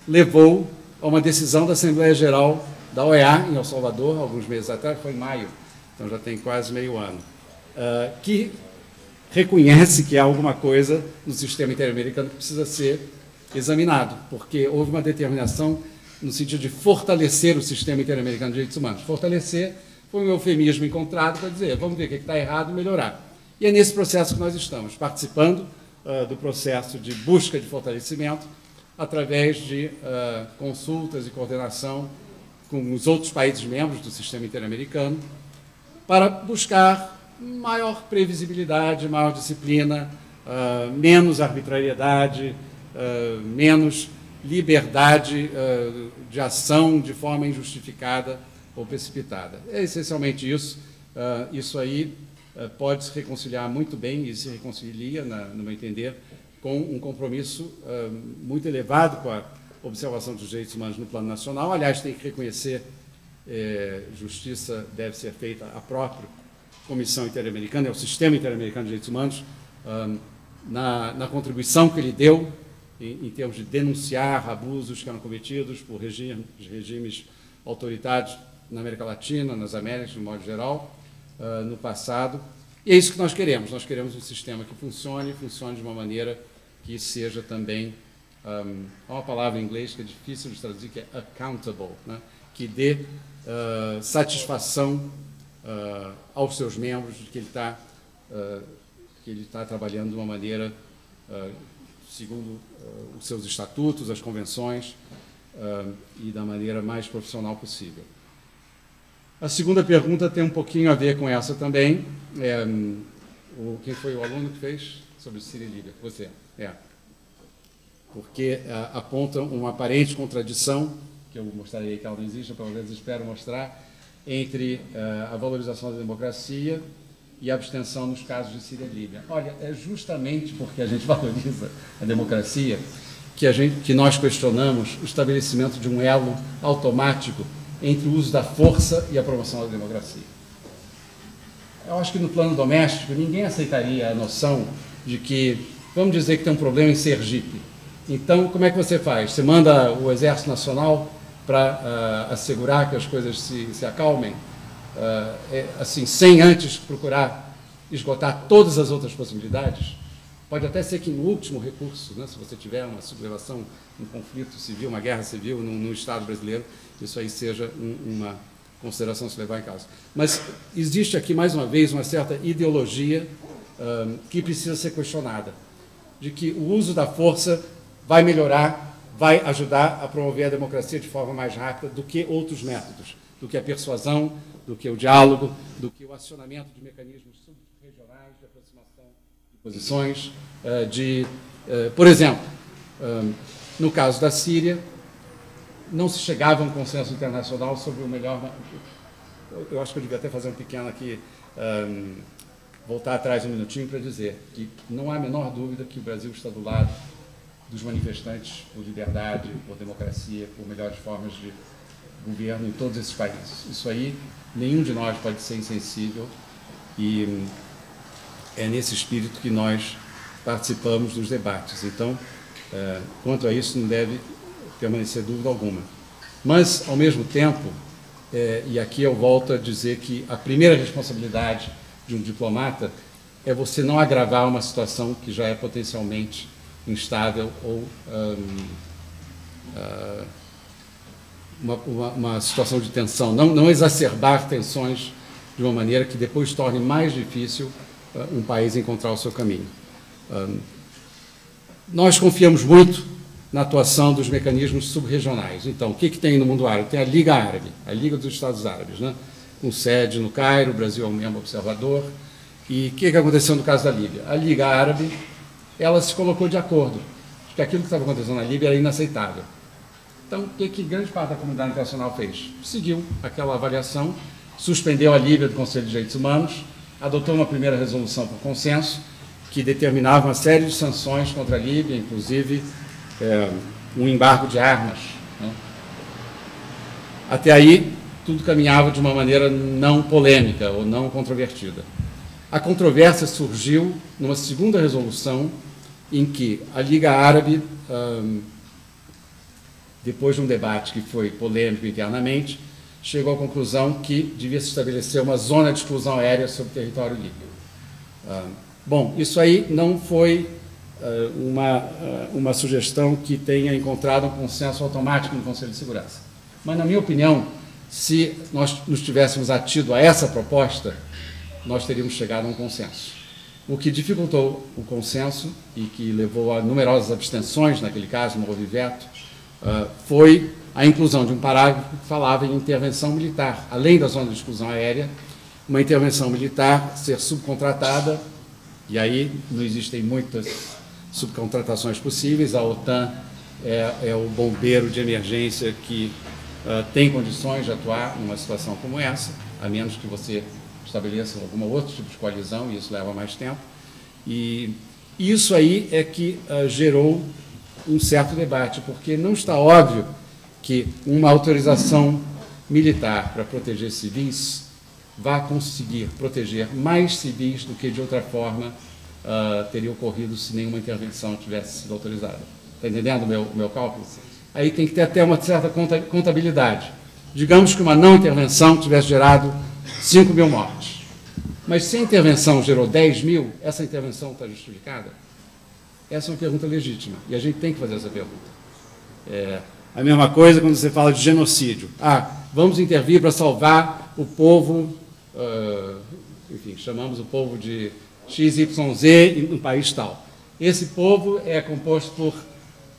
levou a uma decisão da Assembleia Geral da OEA, em El Salvador, alguns meses atrás, foi em maio, então já tem quase meio ano, uh, que reconhece que há alguma coisa no sistema interamericano que precisa ser examinado, porque houve uma determinação no sentido de fortalecer o sistema interamericano de direitos humanos. Fortalecer foi um eufemismo encontrado para dizer, vamos ver o que está errado e melhorar. E é nesse processo que nós estamos, participando uh, do processo de busca de fortalecimento, através de uh, consultas e coordenação com os outros países membros do sistema interamericano, para buscar maior previsibilidade, maior disciplina, uh, menos arbitrariedade, menos liberdade de ação de forma injustificada ou precipitada. É essencialmente isso. Uh, isso aí uh, pode se reconciliar muito bem, e se reconcilia, na, no meu entender, com um compromisso uh, muito elevado com a observação dos direitos humanos no plano nacional. Aliás, tem que reconhecer, eh, justiça deve ser feita à própria Comissão Interamericana, é o Sistema Interamericano de Direitos Humanos, na, na, contribuição que ele deu em, em, termos de denunciar abusos que eram cometidos por regimes, autoritários na América Latina, nas Américas, de modo geral, no passado. E é isso que nós queremos. Nós queremos um sistema que funcione, funcione de uma maneira que seja também. Um, há uma palavra em inglês que é difícil de traduzir, que é accountable, né? que dê uh, satisfação uh, aos seus membros que ele está que ele está trabalhando de uma maneira segundo os seus estatutos, as convenções e da maneira mais profissional possível. A segunda pergunta tem um pouquinho a ver com essa também. É, o, quem foi o aluno que fez sobre Líbia? Você. É. Porque aponta uma aparente contradição, que eu mostrarei que ela não existe, pelo menos espero mostrar, entre uh, a valorização da democracia e a abstenção nos casos de Síria e Líbia. Olha, é justamente porque a gente valoriza a democracia que, a gente, que nós questionamos o estabelecimento de um elo automático entre o uso da força e a promoção da democracia. Eu acho que no plano doméstico ninguém aceitaria a noção de que, vamos dizer que tem um problema em Sergipe. Então, como é que você faz? Você manda o Exército Nacional para uh, assegurar que as coisas se, se acalmem, uh, é, assim, sem antes procurar esgotar todas as outras possibilidades? Pode até ser que, no último recurso, né, se você tiver uma sublevação, um conflito civil, uma guerra civil no, no Estado brasileiro, isso aí seja um, uma consideração se levar em causa. Mas existe aqui, mais uma vez, uma certa ideologia um, que precisa ser questionada, de que o uso da força vai melhorar, vai ajudar a promover a democracia de forma mais rápida do que outros métodos, do que a persuasão, do que o diálogo, do que o acionamento de mecanismos subregionais de aproximação de posições, uh, de, uh, por exemplo, um, no caso da Síria, não se chegava a um consenso internacional sobre o melhor. Eu acho que eu devia até fazer um pequeno aqui, voltar atrás um minutinho para dizer que não há a menor dúvida que o Brasil está do lado dos manifestantes por liberdade, por democracia, por melhores formas de governo em todos esses países. Isso aí, nenhum de nós pode ser insensível e é nesse espírito que nós participamos dos debates. Então, é, quanto a isso, não deve permanecer dúvida alguma. Mas, ao mesmo tempo, é, e aqui eu volto a dizer que a primeira responsabilidade de um diplomata é você não agravar uma situação que já é potencialmente instável ou um, uh, uma, uma, uma, situação de tensão. Não, não, exacerbar tensões de uma maneira que depois torne mais difícil uh, um país encontrar o seu caminho. Um, nós confiamos muito na atuação dos mecanismos subregionais. Então, o que, que tem no mundo árabe? Tem a Liga Árabe, a Liga dos Estados Árabes, né? com sede no Cairo, o Brasil é um membro observador. E o que, que aconteceu no caso da Líbia? A Liga Árabe ela se colocou de acordo de que aquilo que estava acontecendo na Líbia era inaceitável. Então, o que, que grande parte da comunidade internacional fez? Seguiu aquela avaliação, suspendeu a Líbia do Conselho de Direitos Humanos, adotou uma primeira resolução por consenso, que determinava uma série de sanções contra a Líbia, inclusive é, um embargo de armas. Né? Até aí, tudo caminhava de uma maneira não polêmica ou não controvertida. A controvérsia surgiu numa segunda resolução em que a Liga Árabe, depois de um debate que foi polêmico internamente, chegou à conclusão que devia se estabelecer uma zona de exclusão aérea sobre o território líbio. bom, isso aí não foi uma, uma sugestão que tenha encontrado um consenso automático no Conselho de Segurança. Mas, na minha opinião, se nós nos tivéssemos atido a essa proposta, nós teríamos chegado a um consenso. O que dificultou o consenso e que levou a numerosas abstenções, naquele caso, no houve veto, uh, foi a inclusão de um parágrafo que falava em intervenção militar, além da zona de exclusão aérea, uma intervenção militar ser subcontratada, e aí não existem muitas subcontratações possíveis, a OTAN é, é o bombeiro de emergência que uh, tem condições de atuar numa situação como essa, a menos que você estabeleçam algum outro tipo de coalizão, e isso leva mais tempo. E isso aí é que uh, gerou um certo debate, porque não está óbvio que uma autorização militar para proteger civis vá conseguir proteger mais civis do que de outra forma uh, teria ocorrido se nenhuma intervenção tivesse sido autorizada. Está entendendo o meu, meu cálculo? Aí tem que ter até uma certa contabilidade. Digamos que uma não intervenção tivesse gerado 5 mil mortes. Mas se a intervenção gerou 10 mil, essa intervenção está justificada? Essa é uma pergunta legítima. E a gente tem que fazer essa pergunta. É, a mesma coisa quando você fala de genocídio. Ah, vamos intervir para salvar o povo, uh, enfim, chamamos o povo de XYZ em um país tal. Esse povo é composto por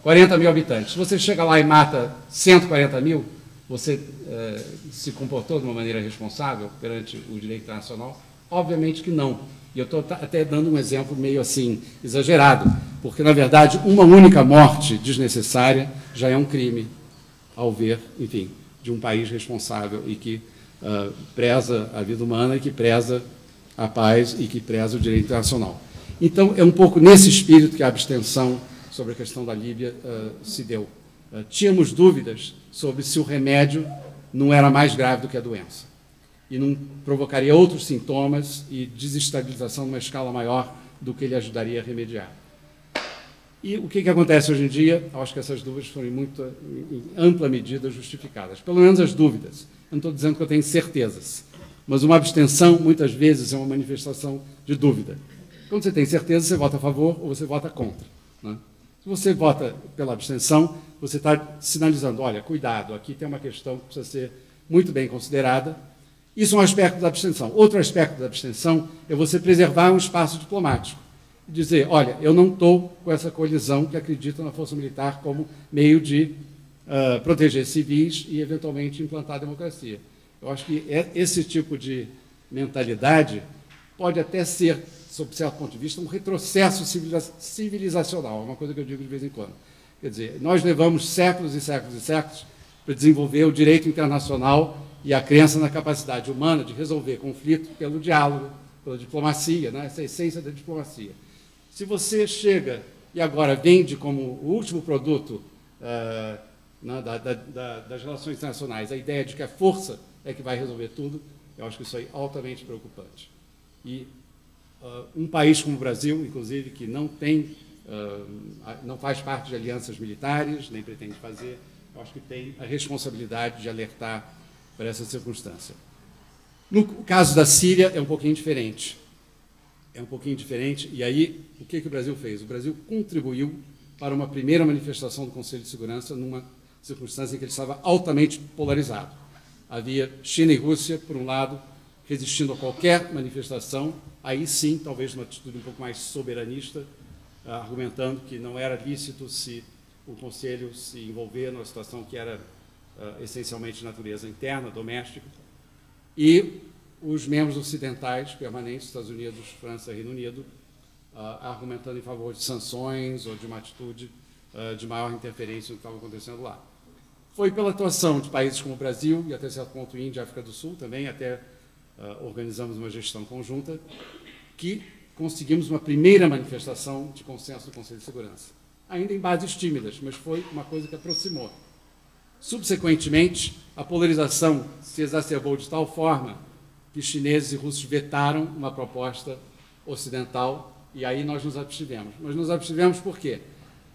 40 mil habitantes. Se você chega lá e mata 140 mil, você eh, se comportou de uma maneira responsável perante o direito internacional? Obviamente que não. E eu estou até dando um exemplo meio assim, exagerado, porque, na verdade, uma única morte desnecessária já é um crime, ao ver, enfim, de um país responsável e que uh, preza a vida humana e que preza a paz e que preza o direito internacional. Então, é um pouco nesse espírito que a abstenção sobre a questão da Líbia uh, se deu. Uh, tínhamos dúvidas sobre se o remédio não era mais grave do que a doença e não provocaria outros sintomas e desestabilização numa escala maior do que ele ajudaria a remediar. E o que, que acontece hoje em dia? Eu acho que essas dúvidas foram muito, em ampla medida, justificadas. Pelo menos as dúvidas. Eu não estou dizendo que eu tenho certezas, mas uma abstenção, muitas vezes, é uma manifestação de dúvida. Quando você tem certeza, você vota a favor ou você vota contra. Né? Se você vota pela abstenção, você está sinalizando, olha, cuidado, aqui tem uma questão que precisa ser muito bem considerada. Isso é um aspecto da abstenção. Outro aspecto da abstenção é você preservar um espaço diplomático. Dizer, olha, eu não estou com essa colisão que acredita na força militar como meio de uh, proteger civis e, eventualmente, implantar a democracia. Eu acho que é esse tipo de mentalidade pode até ser, sob certo ponto de vista, um retrocesso civilizacional, é uma coisa que eu digo de vez em quando. Quer dizer, nós levamos séculos e séculos e séculos para desenvolver o direito internacional e a crença na capacidade humana de resolver conflito pelo diálogo, pela diplomacia, né? essa é a essência da diplomacia. Se você chega e agora vende como o último produto uh, né, da, da, da, das relações internacionais a ideia de que a força é que vai resolver tudo, eu acho que isso é altamente preocupante. E uh, um país como o Brasil, inclusive, que não tem, não faz parte de alianças militares, nem pretende fazer, eu acho que tem a responsabilidade de alertar para essa circunstância. No caso da Síria, é um pouquinho diferente. É um pouquinho diferente. E aí, o que, que o Brasil fez? O Brasil contribuiu para uma primeira manifestação do Conselho de Segurança numa circunstância em que ele estava altamente polarizado. Havia China e Rússia, por um lado, resistindo a qualquer manifestação, aí sim, talvez uma atitude um pouco mais soberanista, ah, argumentando que não era lícito se o Conselho se envolver numa situação que era uh, essencialmente de natureza interna, doméstica, e os membros ocidentais permanentes, Estados Unidos, França Reino Unido, uh, argumentando em favor de sanções ou de uma atitude uh, de maior interferência no que estava acontecendo lá. Foi pela atuação de países como o Brasil e até certo ponto Índia e África do Sul também, até organizamos uma gestão conjunta, que conseguimos uma primeira manifestação de consenso do Conselho de Segurança. Ainda em bases tímidas, mas foi uma coisa que aproximou. Subsequentemente, a polarização se exacerbou de tal forma que chineses e russos vetaram uma proposta ocidental e aí nós nos abstivemos. Mas nos abstivemos por quê?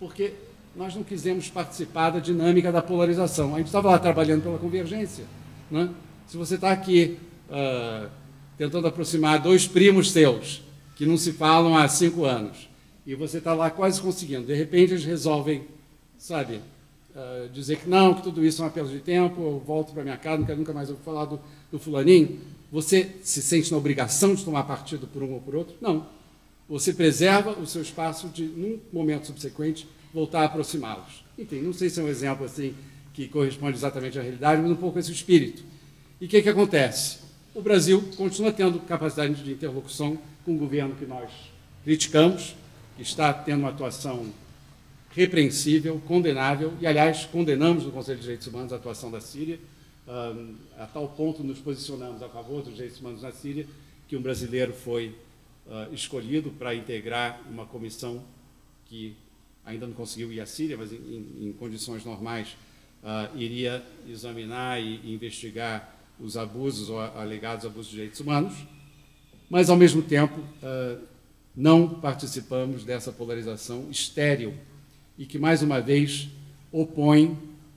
Porque nós não quisemos participar da dinâmica da polarização. A gente estava lá trabalhando pela convergência. Né? Se você está aqui uh, tentando aproximar dois primos seus que não se falam há cinco anos e você está lá quase conseguindo, de repente eles resolvem, sabe, uh, dizer que não, que tudo isso é uma perda de tempo, eu volto para minha casa, quero nunca mais ouvir falar do, do fulaninho, você se sente na obrigação de tomar partido por um ou por outro? Não. Você preserva o seu espaço de, num momento subsequente, voltar a aproximá-los. Enfim, não sei se é um exemplo assim que corresponde exatamente à realidade, mas um pouco esse espírito. E o que, que acontece? O Brasil continua tendo capacidade de interlocução com o governo que nós criticamos, que está tendo uma atuação repreensível, condenável, e, aliás, condenamos no Conselho de Direitos Humanos a atuação da Síria, um, a tal ponto nos posicionamos a favor dos direitos humanos na Síria, que um brasileiro foi uh, escolhido para integrar uma comissão que ainda não conseguiu ir à Síria, mas em, em, condições normais uh, iria examinar e investigar os abusos ou alegados abusos de direitos humanos, mas, ao mesmo tempo, uh, não participamos dessa polarização estéril e que, mais uma vez, opõe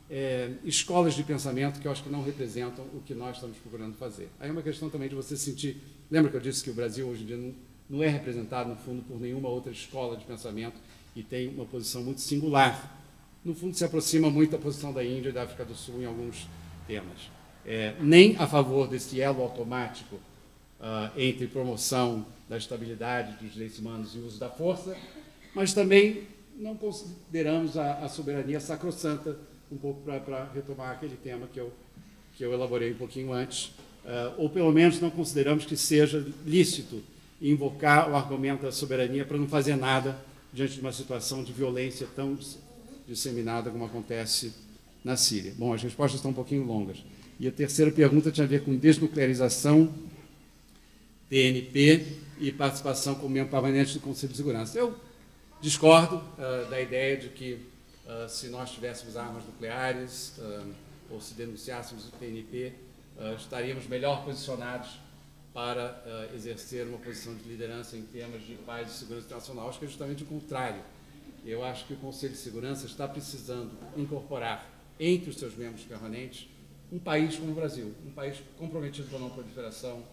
é, escolas de pensamento que eu acho que não representam o que nós estamos procurando fazer. Aí é uma questão também de você sentir. Lembra que eu disse que o Brasil hoje em dia não, não é representado, no fundo, por nenhuma outra escola de pensamento e tem uma posição muito singular. No fundo, se aproxima muito da posição da Índia e da África do Sul em alguns temas. É, nem a favor desse elo automático uh, entre promoção da estabilidade dos direitos humanos e uso da força, mas também não consideramos a, a soberania sacrossanta, um pouco para retomar aquele tema que eu, que eu elaborei um pouquinho antes, uh, ou pelo menos não consideramos que seja lícito invocar o argumento da soberania para não fazer nada diante de uma situação de violência tão disseminada como acontece na Síria. Bom, as respostas estão um pouquinho longas. E a terceira pergunta tinha a ver com desnuclearização, TNP e participação como membro permanente do Conselho de Segurança. Eu Discordo uh, da ideia de que uh, se nós tivéssemos armas nucleares uh, ou se denunciássemos o TNP, estaríamos melhor posicionados para exercer uma posição de liderança em temas de paz e segurança internacional. Acho que é justamente o contrário. Eu acho que o Conselho de Segurança está precisando incorporar entre os seus membros permanentes um país como o Brasil, um país comprometido com a não proliferação,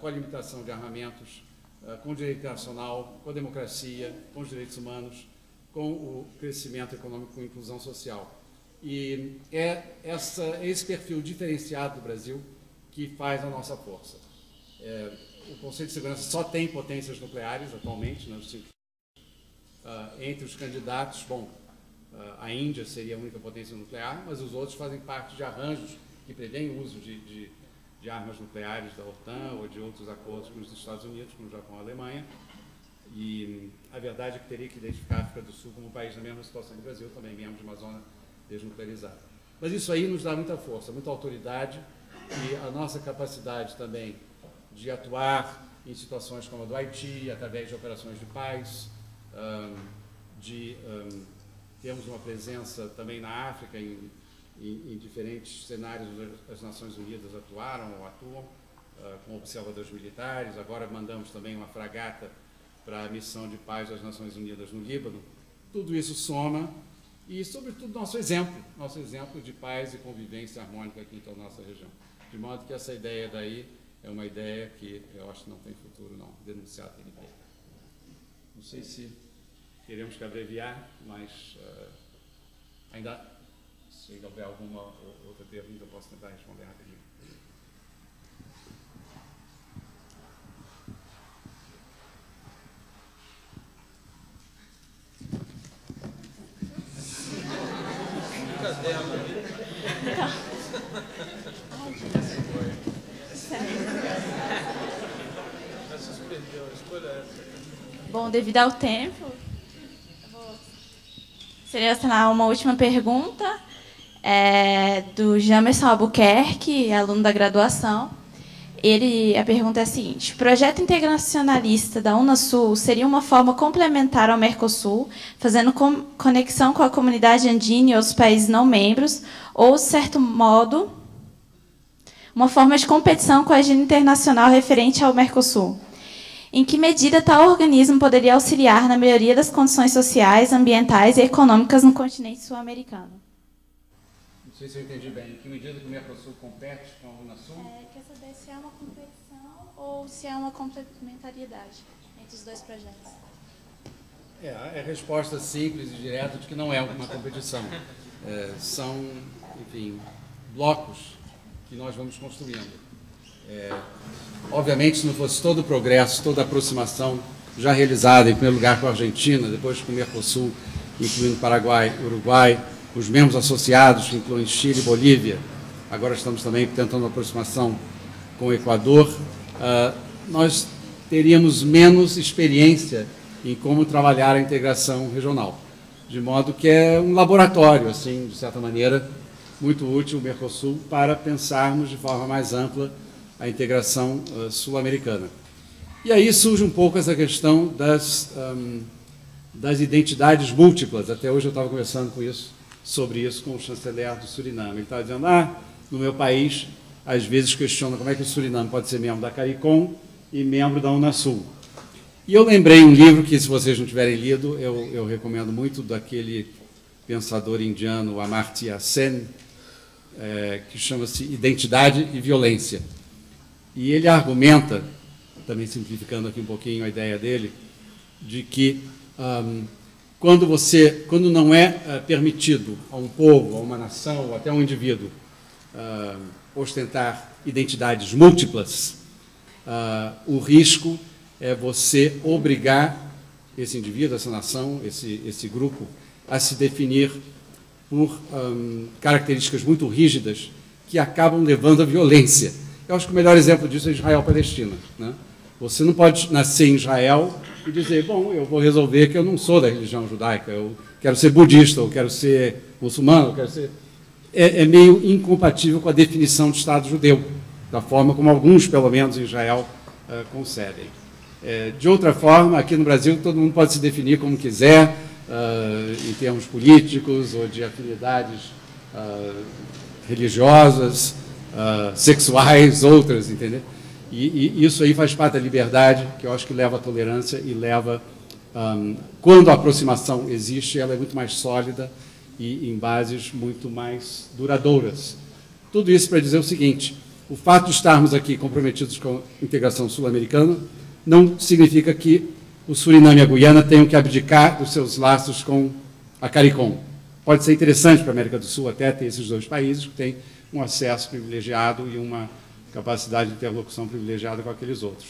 com a limitação de armamentos, eh, com o direito internacional, com a democracia, com os direitos humanos, com o crescimento econômico, a inclusão social. E é essa, esse perfil diferenciado do Brasil que faz a nossa força. É, o Conselho de Segurança só tem potências nucleares atualmente, né, uh, entre os candidatos, bom, uh, a Índia seria a única potência nuclear, mas os outros fazem parte de arranjos que prevêem o uso de, de, de armas nucleares da OTAN ou de outros acordos com os Estados Unidos, como o Japão e a Alemanha. E a verdade é que teria que identificar a África do Sul como um país na mesma situação do Brasil, também membro de uma zona desnuclearizada. Mas isso aí nos dá muita força, muita autoridade e a nossa capacidade também de atuar em situações como a do Haiti, através de operações de paz, de termos uma presença também na África, em, em, em, diferentes cenários as Nações Unidas atuaram ou atuam, uh, com observadores militares. Agora mandamos também uma fragata para a missão de paz das Nações Unidas no Líbano. Tudo isso soma e, sobretudo, nosso exemplo, nosso exemplo de paz e convivência harmônica aqui em a nossa região. De modo que essa ideia daí é uma ideia que eu acho que não tem futuro, não, denunciar a TNP. Não sei se queremos que abreviar, mas uh, ainda, se ainda houver alguma outra pergunta, eu posso tentar responder rapidinho. Bom, devido ao tempo, vou selecionar uma última pergunta é, do Jamerson Albuquerque, aluno da graduação. Ele, a pergunta é a seguinte: projeto internacionalista da Unasul seria uma forma complementar ao Mercosul, fazendo com, conexão com a comunidade andina e outros países não membros, ou, de certo modo, uma forma de competição com a agenda internacional referente ao Mercosul? Em que medida tal organismo poderia auxiliar na melhoria das condições sociais, ambientais e econômicas no continente sul-americano? Sei se eu entendi bem. Em que medida que o Mercosul compete com a Unasul? É, quer saber se é uma competição ou se é uma complementariedade entre os dois projetos. É, a resposta simples e direta de que não é uma competição. É, são, enfim, blocos que nós vamos construindo. É, obviamente, se não fosse todo o progresso, toda a aproximação já realizada, em primeiro lugar com a Argentina, depois com o Mercosul, incluindo Paraguai, Uruguai, os membros associados, que incluem Chile e Bolívia, agora estamos também tentando aproximação com o Equador, uh, nós teríamos menos experiência em como trabalhar a integração regional. De modo que é um laboratório, assim, de certa maneira, muito útil o Mercosul para pensarmos de forma mais ampla a integração uh, sul-americana. E aí surge um pouco essa questão das, um, das identidades múltiplas. Até hoje eu estava conversando com isso, sobre isso com o chanceler do Suriname. Ele estava dizendo, ah, no meu país, às vezes questiona como é que o Suriname pode ser membro da CARICOM e membro da Unasul. E eu lembrei um livro que, se vocês não tiverem lido, eu, eu recomendo muito, daquele pensador indiano Amartya Sen, é, que chama-se Identidade e Violência. E ele argumenta, também simplificando aqui um pouquinho a ideia dele, de que um, quando você, quando não é uh, permitido a um povo, a uma nação, ou até a um indivíduo uh, ostentar identidades múltiplas, uh, o risco é você obrigar esse indivíduo, essa nação, esse, esse grupo, a se definir por um, características muito rígidas que acabam levando à violência eu acho que o melhor exemplo disso é Israel-Palestina. Né? Você não pode nascer em Israel e dizer, bom, eu vou resolver que eu não sou da religião judaica, eu quero ser budista, eu quero ser muçulmano, eu quero ser. É, é meio incompatível com a definição de Estado judeu, da forma como alguns, pelo menos em Israel, uh, concedem. É, de outra forma, aqui no Brasil, todo mundo pode se definir como quiser, uh, em termos políticos ou de afinidades uh, religiosas sexuais, outras, entendeu? E, e, isso aí faz parte da liberdade, que eu acho que leva à tolerância e leva, um, quando a aproximação existe, ela é muito mais sólida e em bases muito mais duradouras. Tudo isso para dizer o seguinte: o fato de estarmos aqui comprometidos com a integração sul-americana não significa que o Suriname e a Guiana tenham que abdicar dos seus laços com a CARICOM. pode ser interessante para a América do Sul até ter esses dois países que têm um acesso privilegiado e uma capacidade de interlocução privilegiada com aqueles outros.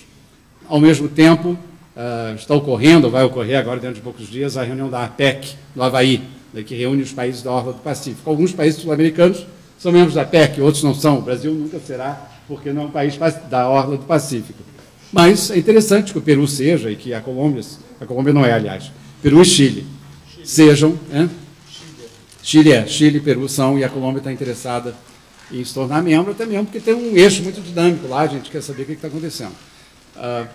Ao mesmo tempo, uh, está ocorrendo, vai ocorrer agora dentro de poucos dias, a reunião da APEC, no Havaí, né, que reúne os países da Orla do Pacífico. Alguns países sul-americanos são membros da APEC, outros não são. O Brasil nunca será, porque não é um país da Orla do Pacífico. Mas é interessante que o Peru seja, e que a Colômbia, a Colômbia não é, aliás, Peru e Chile, Chile. sejam. Hein? Chile é, Chile e Peru são, e a Colômbia está interessada em se tornar membro, até mesmo porque tem um eixo muito dinâmico lá, a gente quer saber o que está acontecendo. Uh,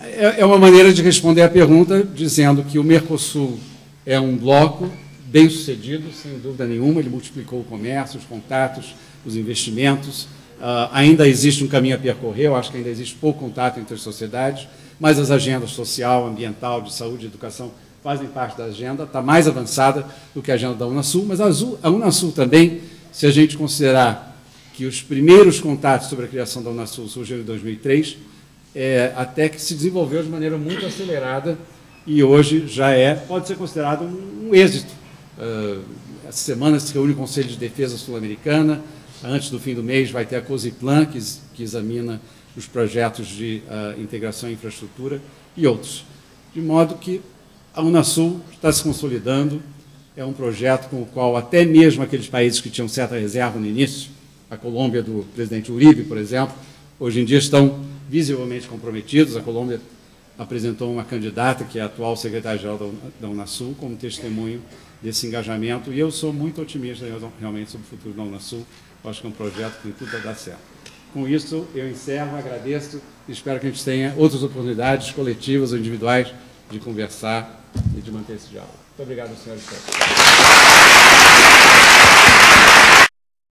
é, é uma maneira de responder à pergunta dizendo que o Mercosul é um bloco bem sucedido, sem dúvida nenhuma, ele multiplicou o comércio, os contatos, os investimentos. Uh, ainda existe um caminho a percorrer, eu acho que ainda existe pouco contato entre as sociedades, mas as agendas social, ambiental, de saúde e educação fazem parte da agenda, está mais avançada do que a agenda da Unasul, mas a Unasul também, se a gente considerar que os primeiros contatos sobre a criação da Unasul surgiram em 2003, é, até que se desenvolveu de maneira muito acelerada e hoje já é, pode ser considerado um, um êxito. Uh, essa semana se reúne o Conselho de Defesa Sul-Americana, antes do fim do mês vai ter a COSIPLAN, que, que examina os projetos de uh, integração e infraestrutura e outros. De modo que a Unasul está se consolidando, é um projeto com o qual até mesmo aqueles países que tinham certa reserva no início, a Colômbia do presidente Uribe, por exemplo, hoje em dia estão visivelmente comprometidos. A Colômbia apresentou uma candidata, que é a atual secretária-geral da Unasul, como testemunho desse engajamento, e eu sou muito otimista realmente sobre o futuro da Unasul. Acho que é um projeto que tem tudo para dar certo. Com isso, eu encerro, agradeço e espero que a gente tenha outras oportunidades coletivas ou individuais de conversar e de manter esse diálogo. Muito obrigado, senhor.